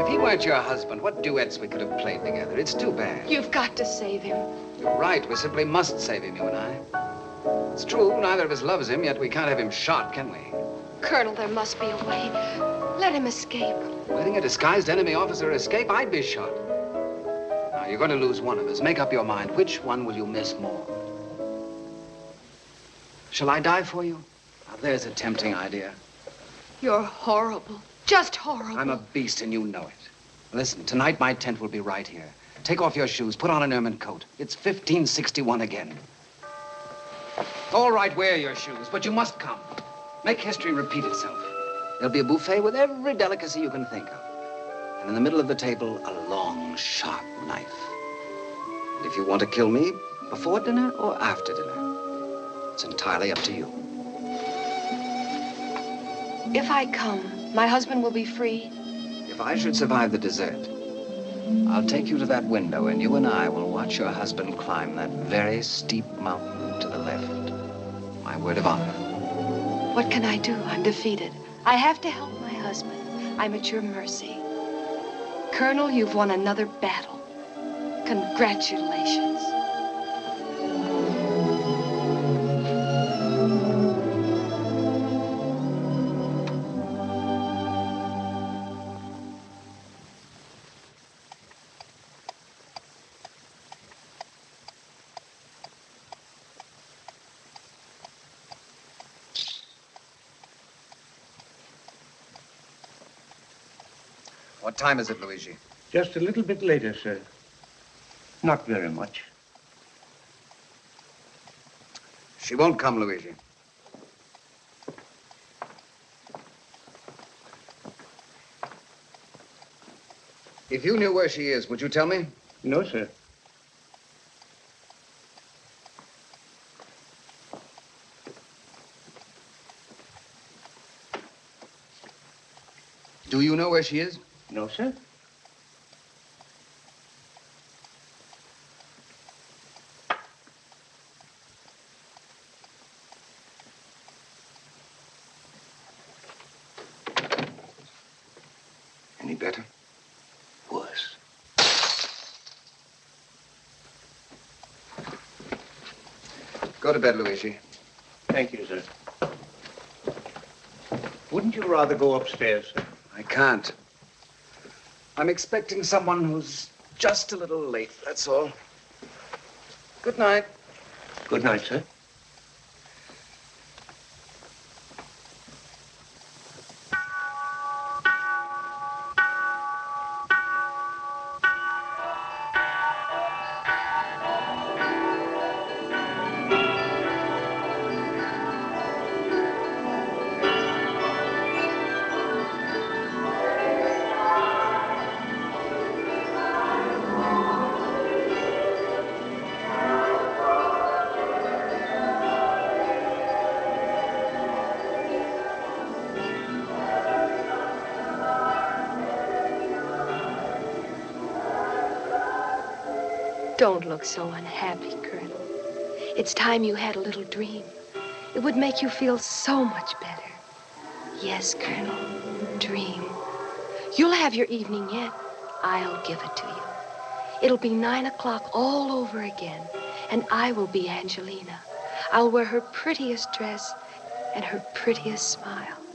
If he weren't your husband, what duets we could have played together. It's too bad. You've got to save him. You're right. We simply must save him, you and I. It's true, neither of us loves him, yet we can't have him shot, can we? Colonel, there must be a way. Let him escape. Letting a disguised enemy officer escape, I'd be shot. Now, you're going to lose one of us. Make up your mind. Which one will you miss more? Shall I die for you? Now, there's a tempting idea. You're horrible. Just horrible. I'm a beast, and you know it. Listen, tonight my tent will be right here. Take off your shoes, put on an ermine coat. It's 1561 again. All right, wear your shoes, but you must come. Make history repeat itself. There'll be a buffet with every delicacy you can think of. And in the middle of the table, a long, sharp knife. And if you want to kill me, before dinner or after dinner, it's entirely up to you. If I come, my husband will be free. If I should survive the dessert, I'll take you to that window and you and I will watch your husband climb that very steep mountain to the left. My word of honor. What can I do? I'm defeated. I have to help my husband. I'm at your mercy. Colonel, you've won another battle. Congratulations. Time is it, Luigi? Just a little bit later, sir. Not very much. She won't come, Luigi. If you knew where she is, would you tell me? No, sir. Do you know where she is? No, sir. Any better? Worse. Go to bed, Luigi. Thank you, sir. Wouldn't you rather go upstairs, sir? I can't. I'm expecting someone who's just a little late, that's all. Good night. Good night, sir. Don't look so unhappy, Colonel. It's time you had a little dream. It would make you feel so much better. Yes, Colonel, dream. You'll have your evening yet. I'll give it to you. It'll be nine o'clock all over again, and I will be Angelina. I'll wear her prettiest dress and her prettiest smile.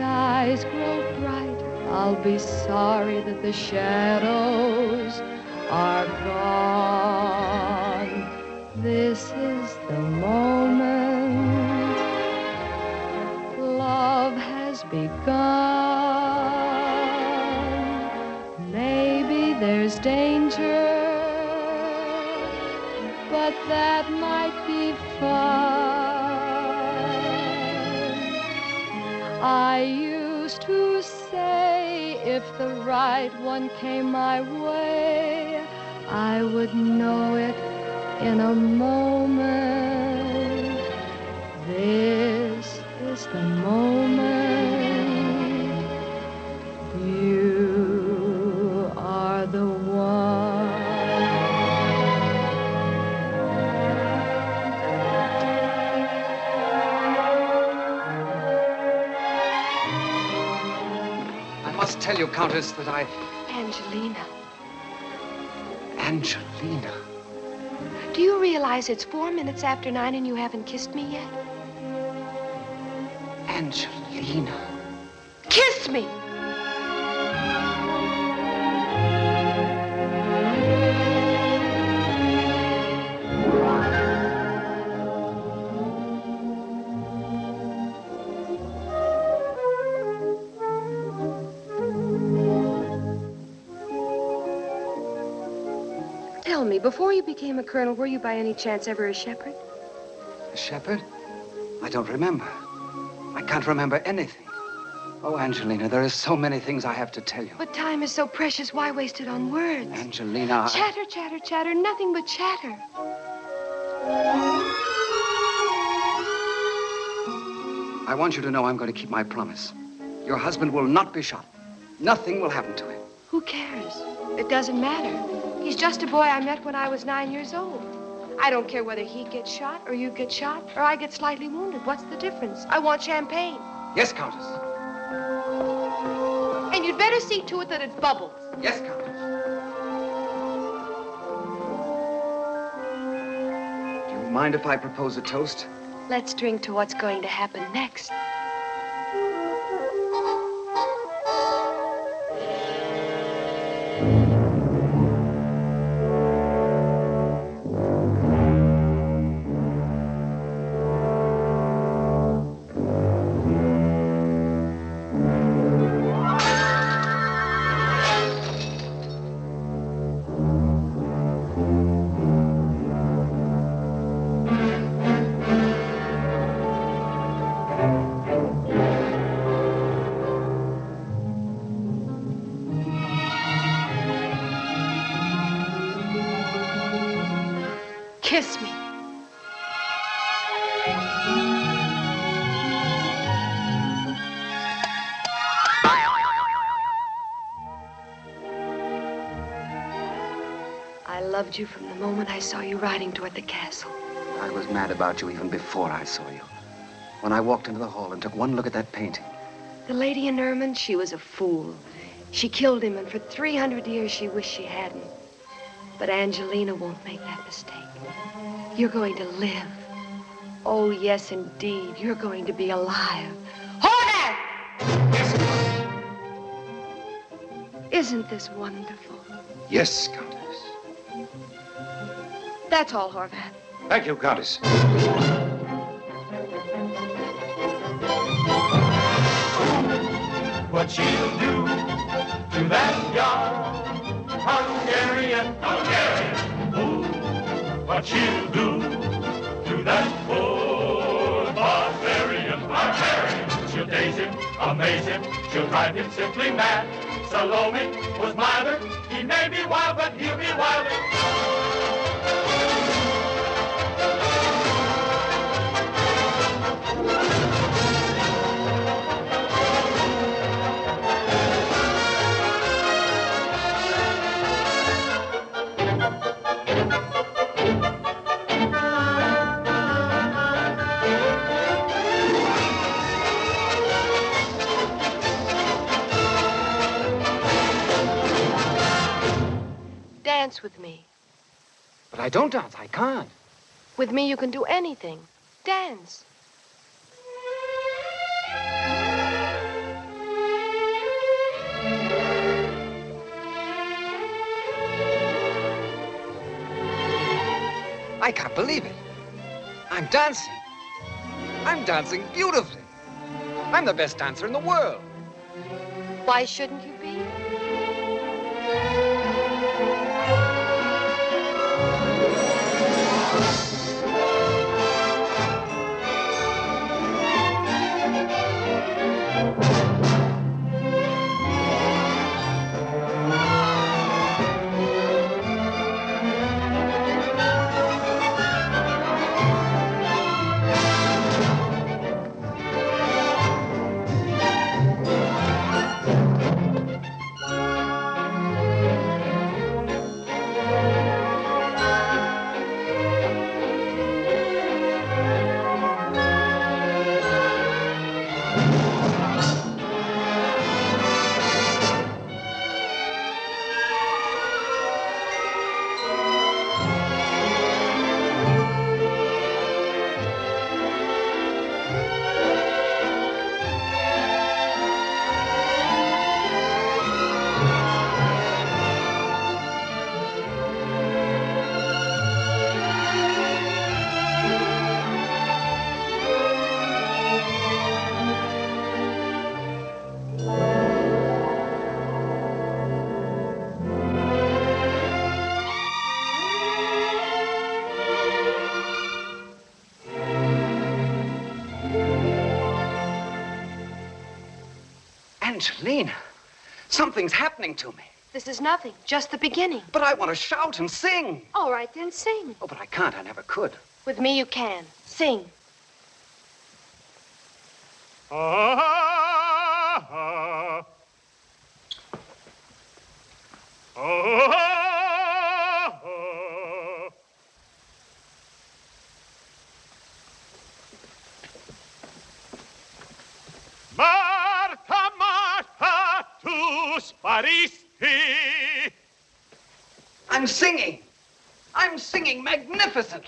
Skies grow bright, I'll be sorry that the shadows are gone. This is the moment love has begun. If the right one came my way, I would know it in a moment. This is the moment. You, Countess, that I... Angelina, Angelina. do you realize it's four minutes after nine and you haven't kissed me yet? Angelina. Kiss me! Before you became a colonel, were you by any chance ever a shepherd? A shepherd? I don't remember. I can't remember anything. Oh, Angelina, there are so many things I have to tell you. But time is so precious, why waste it on words? Angelina, I... Chatter, chatter, chatter, nothing but chatter. I want you to know I'm going to keep my promise. Your husband will not be shot. Nothing will happen to him. Who cares? It doesn't matter. He's just a boy I met when I was nine years old. I don't care whether he gets shot, or you get shot, or I get slightly wounded. What's the difference? I want champagne. Yes, Countess. And you'd better see to it that it bubbles. Yes, Countess. Do you mind if I propose a toast? Let's drink to what's going to happen next. Loved you from the moment I saw you riding toward the castle. I was mad about you even before I saw you. When I walked into the hall and took one look at that painting. The lady in ermine, she was a fool. She killed him, and for 300 years she wished she hadn't. But Angelina won't make that mistake. You're going to live. Oh, yes, indeed. You're going to be alive. Hold it! Isn't this wonderful? Yes, Countess. That's all, Horvath. Thank you, Countess. What she'll do to that young Hungarian, Hungarian fool. What she'll do to that poor barbarian, barbarian. She'll daze him, amaze him, she'll drive him simply mad. Salome was milder, he may be wild, but he'll be wilder. Dance with me. But I don't dance. I can't. With me, you can do anything. Dance. I can't believe it. I'm dancing. I'm dancing beautifully. I'm the best dancer in the world. Why shouldn't you be? Angelina, something's happening to me. This is nothing, just the beginning. But I want to shout and sing. All right, then sing. Oh, but I can't. I never could. With me, you can. Sing. Singing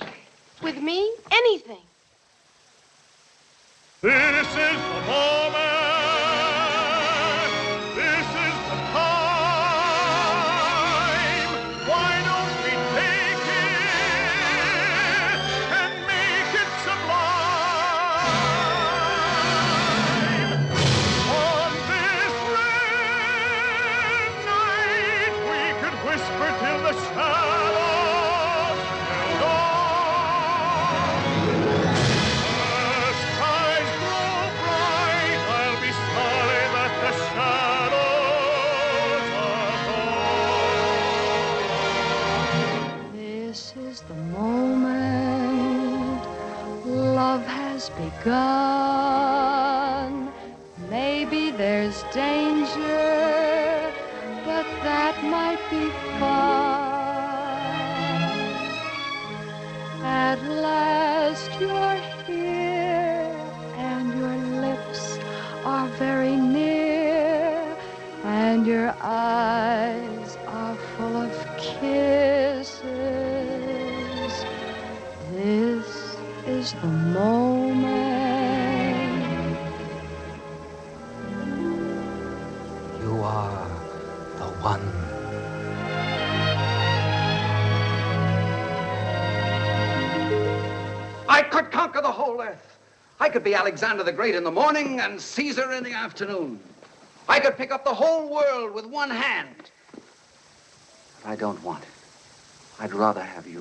you're here, could be Alexander the Great in the morning and Caesar in the afternoon. I could pick up the whole world with one hand. But I don't want it. I'd rather have you.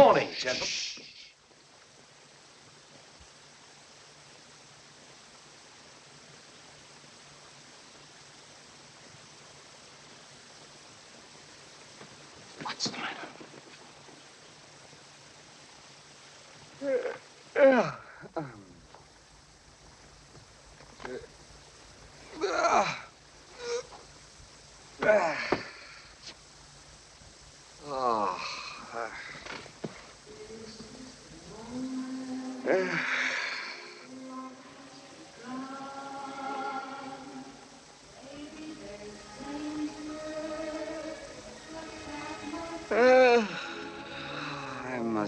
Morning, gentlemen. What's the matter? Yeah. Um.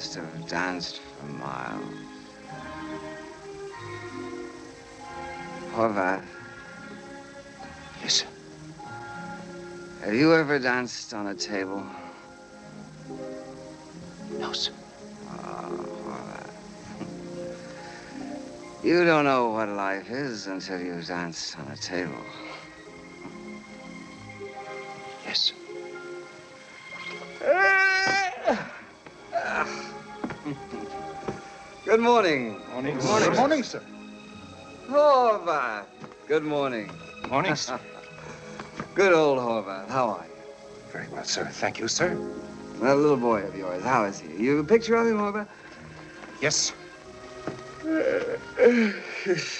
Must have danced for miles. Horvath. Yes, sir. Have you ever danced on a table? No, sir. Ah, oh, Horvath. You don't know what life is until you've danced on a table. Morning. Morning. Good morning. Good morning, sir. Horvath. Good morning. Morning, sir. [LAUGHS] Good old Horvath. How are you? Very well, sir. Thank you, sir. That little boy of yours, how is he? You have a picture of him, Horvath? Yes. [LAUGHS]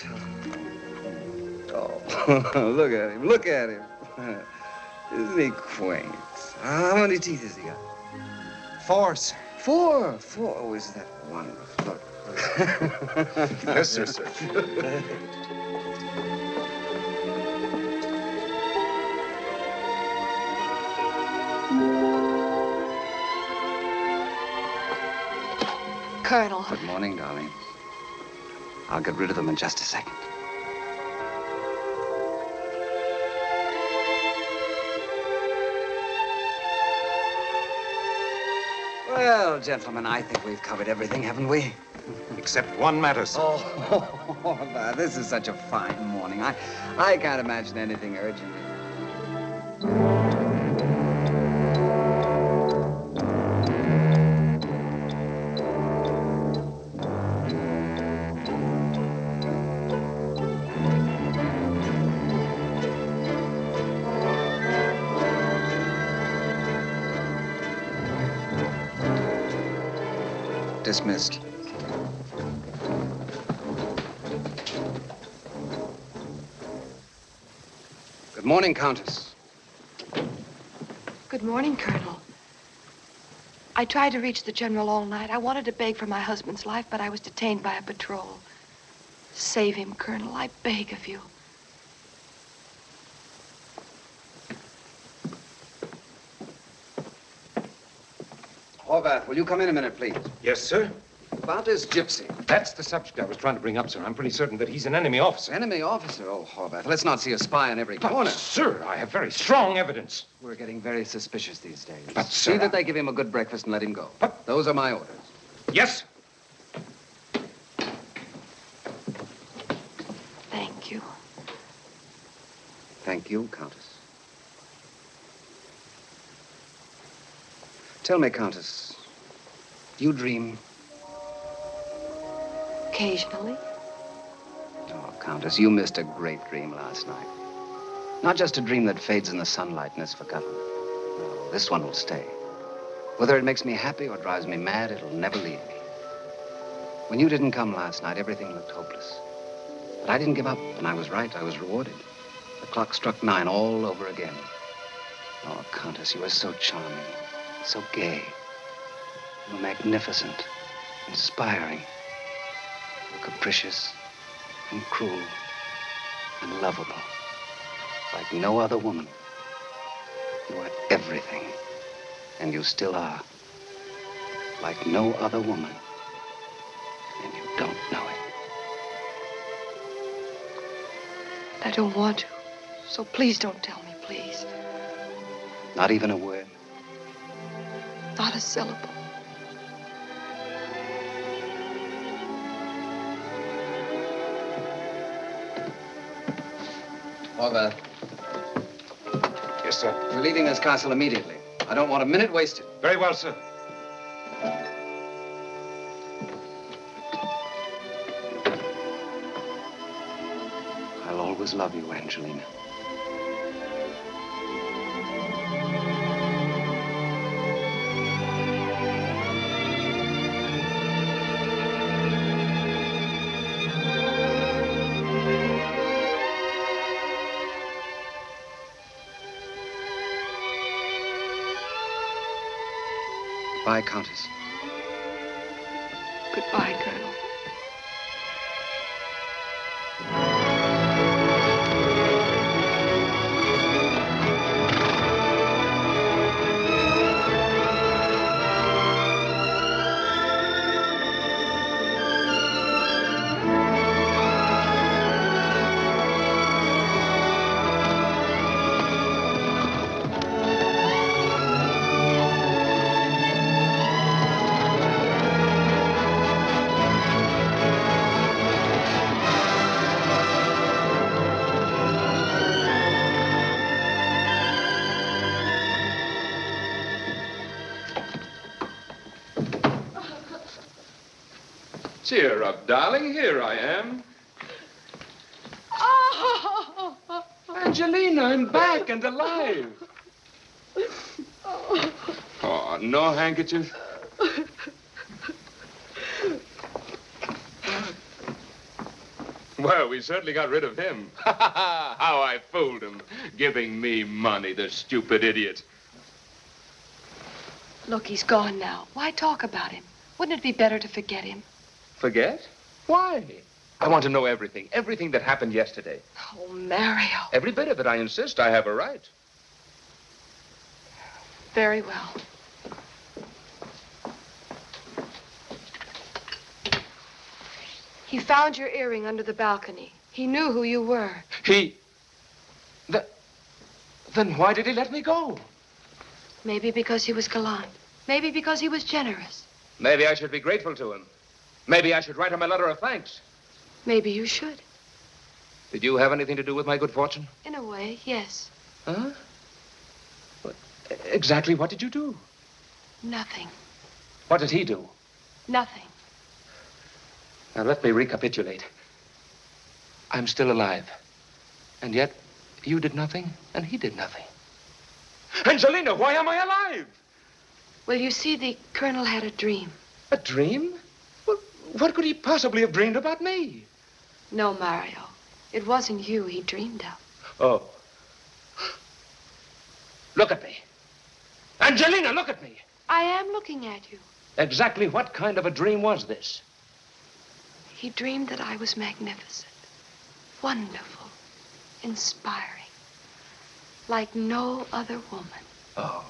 Oh, [LAUGHS] look at him. Look at him. Isn't he quaint? How many teeth has he got? Four, sir. Four. Four. Oh, isn't that wonderful? Look. [LAUGHS] Yes, sir, sir. Colonel. Good morning, darling. I'll get rid of them in just a second. Well, gentlemen, I think we've covered everything, haven't we? Except one matter, sir. Oh, [LAUGHS] oh, this is such a fine morning. I, I can't imagine anything urgent. Dismissed. Countess. Good morning, Colonel. I tried to reach the general all night. I wanted to beg for my husband's life, but I was detained by a patrol. Save him, Colonel. I beg of you. Horvath, will you come in a minute, please? Yes, sir. About this gypsy. That's the subject I was trying to bring up, sir. I'm pretty certain that he's an enemy officer. Enemy officer? Oh, Horvath, let's not see a spy in every But, corner. sir, I have very strong evidence. We're getting very suspicious these days. But, See sir, that I- they give him a good breakfast and let him go. But- Those are my orders. Yes. Thank you. Thank you, Countess. Tell me, Countess, do you dream? Occasionally. Oh, Countess, you missed a great dream last night. Not just a dream that fades in the sunlight and is forgotten. No, this one will stay. Whether it makes me happy or drives me mad, it'll never leave me. When you didn't come last night, everything looked hopeless. But I didn't give up, and I was right. I was rewarded. The clock struck nine all over again. Oh, Countess, you were so charming, so gay. You were magnificent, inspiring. Were capricious and cruel and lovable. Like no other woman. You were everything. And you still are. Like no other woman. And you don't know it. I don't want to. So please don't tell me, please. Not even a word. Not a syllable. Horvath, Yes, sir. we're leaving this castle immediately. I don't want a minute wasted. Very well, sir. I'll always love you, Angelina. Cheer up, darling. Here I am. Oh! Angelina, I'm back and alive. Oh, no handkerchief? Well, we certainly got rid of him. [LAUGHS] How I fooled him, giving me money, the stupid idiot. Look, he's gone now. Why talk about him? Wouldn't it be better to forget him? Forget? Why? I want to know everything, everything that happened yesterday. Oh, Mario. Every bit of it, I insist. I have a right. Very well. He found your earring under the balcony. He knew who you were. He. The... Then why did he let me go? Maybe because he was gallant. Maybe because he was generous. Maybe I should be grateful to him. Maybe I should write him a letter of thanks. Maybe you should. Did you have anything to do with my good fortune? In a way, yes. Huh? What, exactly what did you do? Nothing. What did he do? Nothing. Now, let me recapitulate. I'm still alive. And yet, you did nothing, and he did nothing. Angelina, why am I alive? Well, you see, the colonel had a dream. A dream? What could he possibly have dreamed about me? No, Mario. It wasn't you he dreamed of. Oh. Look at me. Angelina, look at me. I am looking at you. Exactly what kind of a dream was this? He dreamed that I was magnificent, wonderful, inspiring, like no other woman. Oh.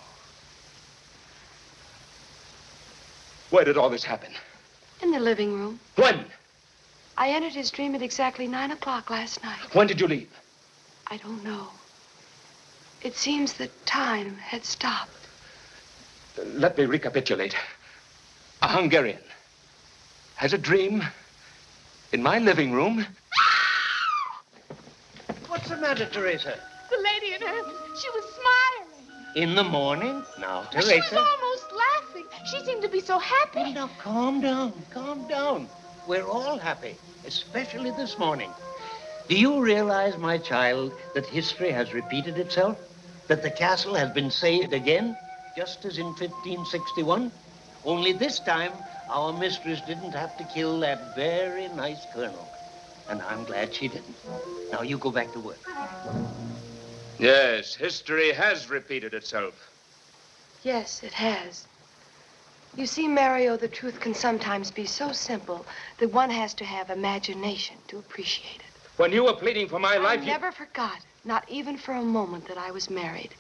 Where did all this happen? In the living room. When? I entered his dream at exactly nine o'clock last night. When did you leave? I don't know. It seems that time had stopped. Let me recapitulate. A Hungarian has a dream in my living room. [LAUGHS] What's the matter, Teresa? The lady in her, she was smiling. In the morning? Now, She was Teresa. Almost laughing. She seemed to be so happy. Now, calm down, calm down. We're all happy, especially this morning. Do you realize, my child, that history has repeated itself? That the castle has been saved again, just as in 1561? Only this time, our mistress didn't have to kill that very nice colonel. And I'm glad she didn't. Now, you go back to work. Yes, history has repeated itself. Yes, it has. You see, Mario, the truth can sometimes be so simple that one has to have imagination to appreciate it. When you were pleading for my I life, you... never forgot, not even for a moment, that I was married.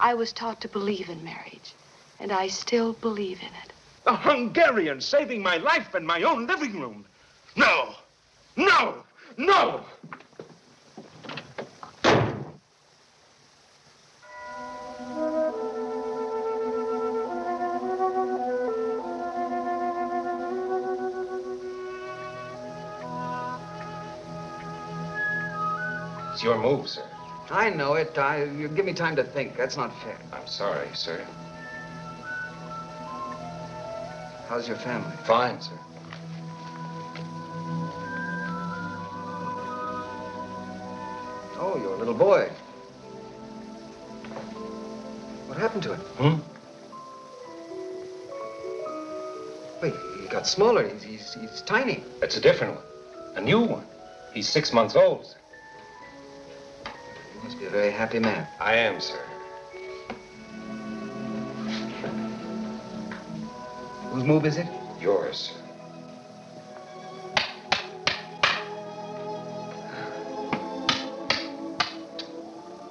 I was taught to believe in marriage, and I still believe in it. A Hungarian saving my life in my own living room. No! No! No! Your move, sir. I know it. I, you give me time to think. That's not fair. I'm sorry, sir. How's your family? Fine, sir. Oh, your little boy. What happened to him? Hmm? Wait, he got smaller. He's, he's, he's tiny. That's a different one. A new one. He's six months old. sir. You must be a very happy man. I am, sir. Whose move is it? Yours, sir.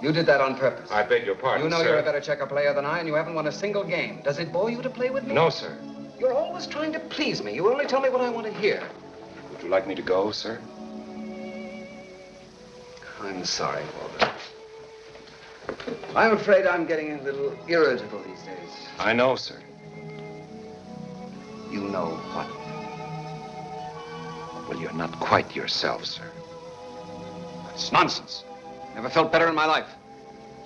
You did that on purpose. I beg your pardon, You know sir. you're a better checker player than I, and you haven't won a single game. Does it bore you to play with me? No, sir. You're always trying to please me. You only tell me what I want to hear. Would you like me to go, sir? I'm sorry, Walter. I'm afraid I'm getting a little irritable these days. I know, sir. You know what? Well, you're not quite yourself, sir. That's nonsense. Never felt better in my life.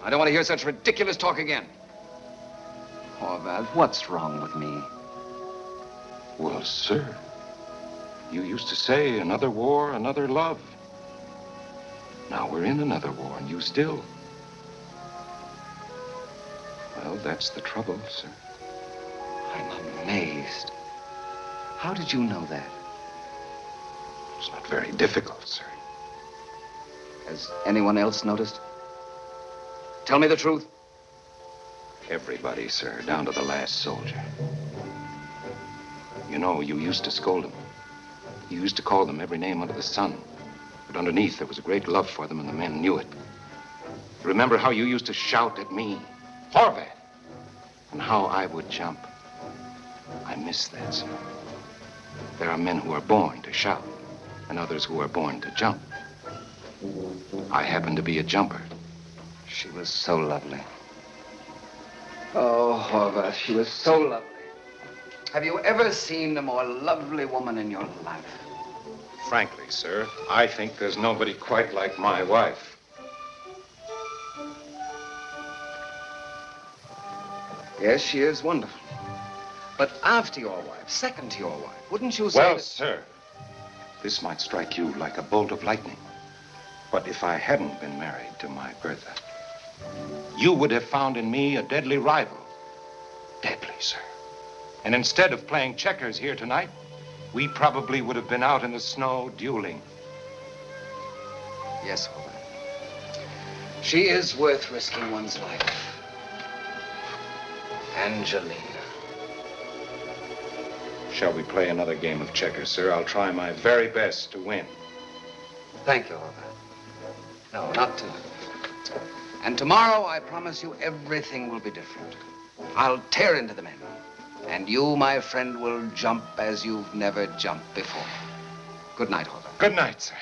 I don't want to hear such ridiculous talk again. Horvath, what's wrong with me? Well, sir, you used to say another war, another love. Now we're in another war, and you still. Well, that's the trouble, sir. I'm amazed. How did you know that? It's not very difficult, sir. Has anyone else noticed? Tell me the truth. Everybody, sir, down to the last soldier. You know, you used to scold them. You used to call them every name under the sun. But underneath, there was a great love for them, and the men knew it. Remember how you used to shout at me, Horvath, and how I would jump. I miss that, sir. There are men who are born to shout, and others who are born to jump. I happen to be a jumper. She was so lovely. Oh, Horvath, she was so lovely. Have you ever seen a more lovely woman in your life? Frankly, sir, I think there's nobody quite like my wife. Yes, she is wonderful. But after your wife, second to your wife, wouldn't you say Well, that- sir, this might strike you like a bolt of lightning. But if I hadn't been married to my Bertha, you would have found in me a deadly rival. Deadly, sir. And instead of playing checkers here tonight, we probably would have been out in the snow dueling. Yes, Horvath. She is worth risking one's life. Angelina. Shall we play another game of checkers, sir? I'll try my very best to win. Thank you, Horvath. No, not tonight. And tomorrow, I promise you, everything will be different. I'll tear into the men. And you, my friend, will jump as you've never jumped before. Good night, Horvath. Good night, sir.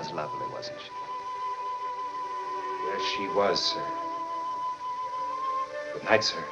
Was lovely, wasn't she? Yes, she was, sir. Good night, sir.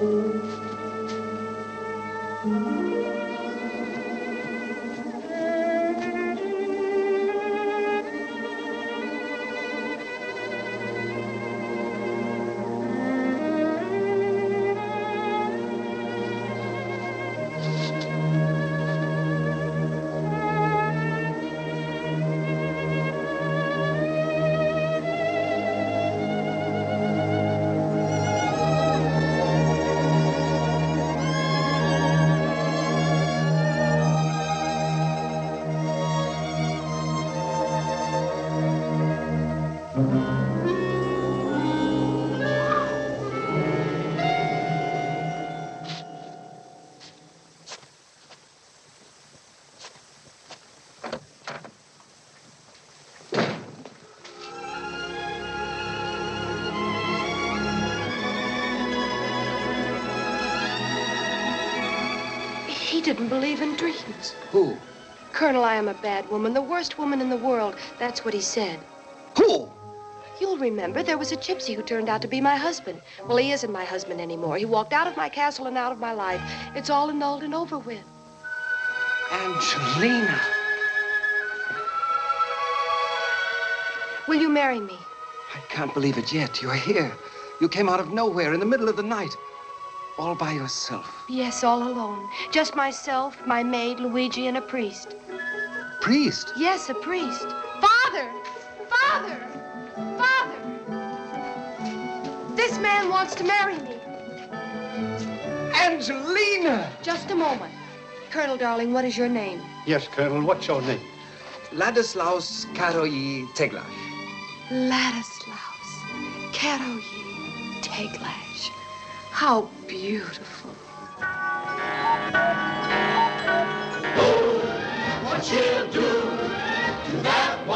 Música Didn't believe in dreams. Who? Colonel, I am a bad woman, the worst woman in the world. That's what he said. Who? You'll remember there was a gypsy who turned out to be my husband. Well, he isn't my husband anymore. He walked out of my castle and out of my life. It's all annulled and over with. Angelina. Will you marry me? I can't believe it yet. You're here. You came out of nowhere in the middle of the night. All by yourself. Yes, all alone. Just myself, my maid, Luigi, and a priest. Priest? Yes, a priest. Father! Father! Father! This man wants to marry me. Angelina! Just a moment. Colonel, darling, what is your name? Yes, Colonel, what's your name? Ladislaus Karolyi Teglash. Ladislaus Karolyi Teglash. How beautiful. Oh, what she'll do to that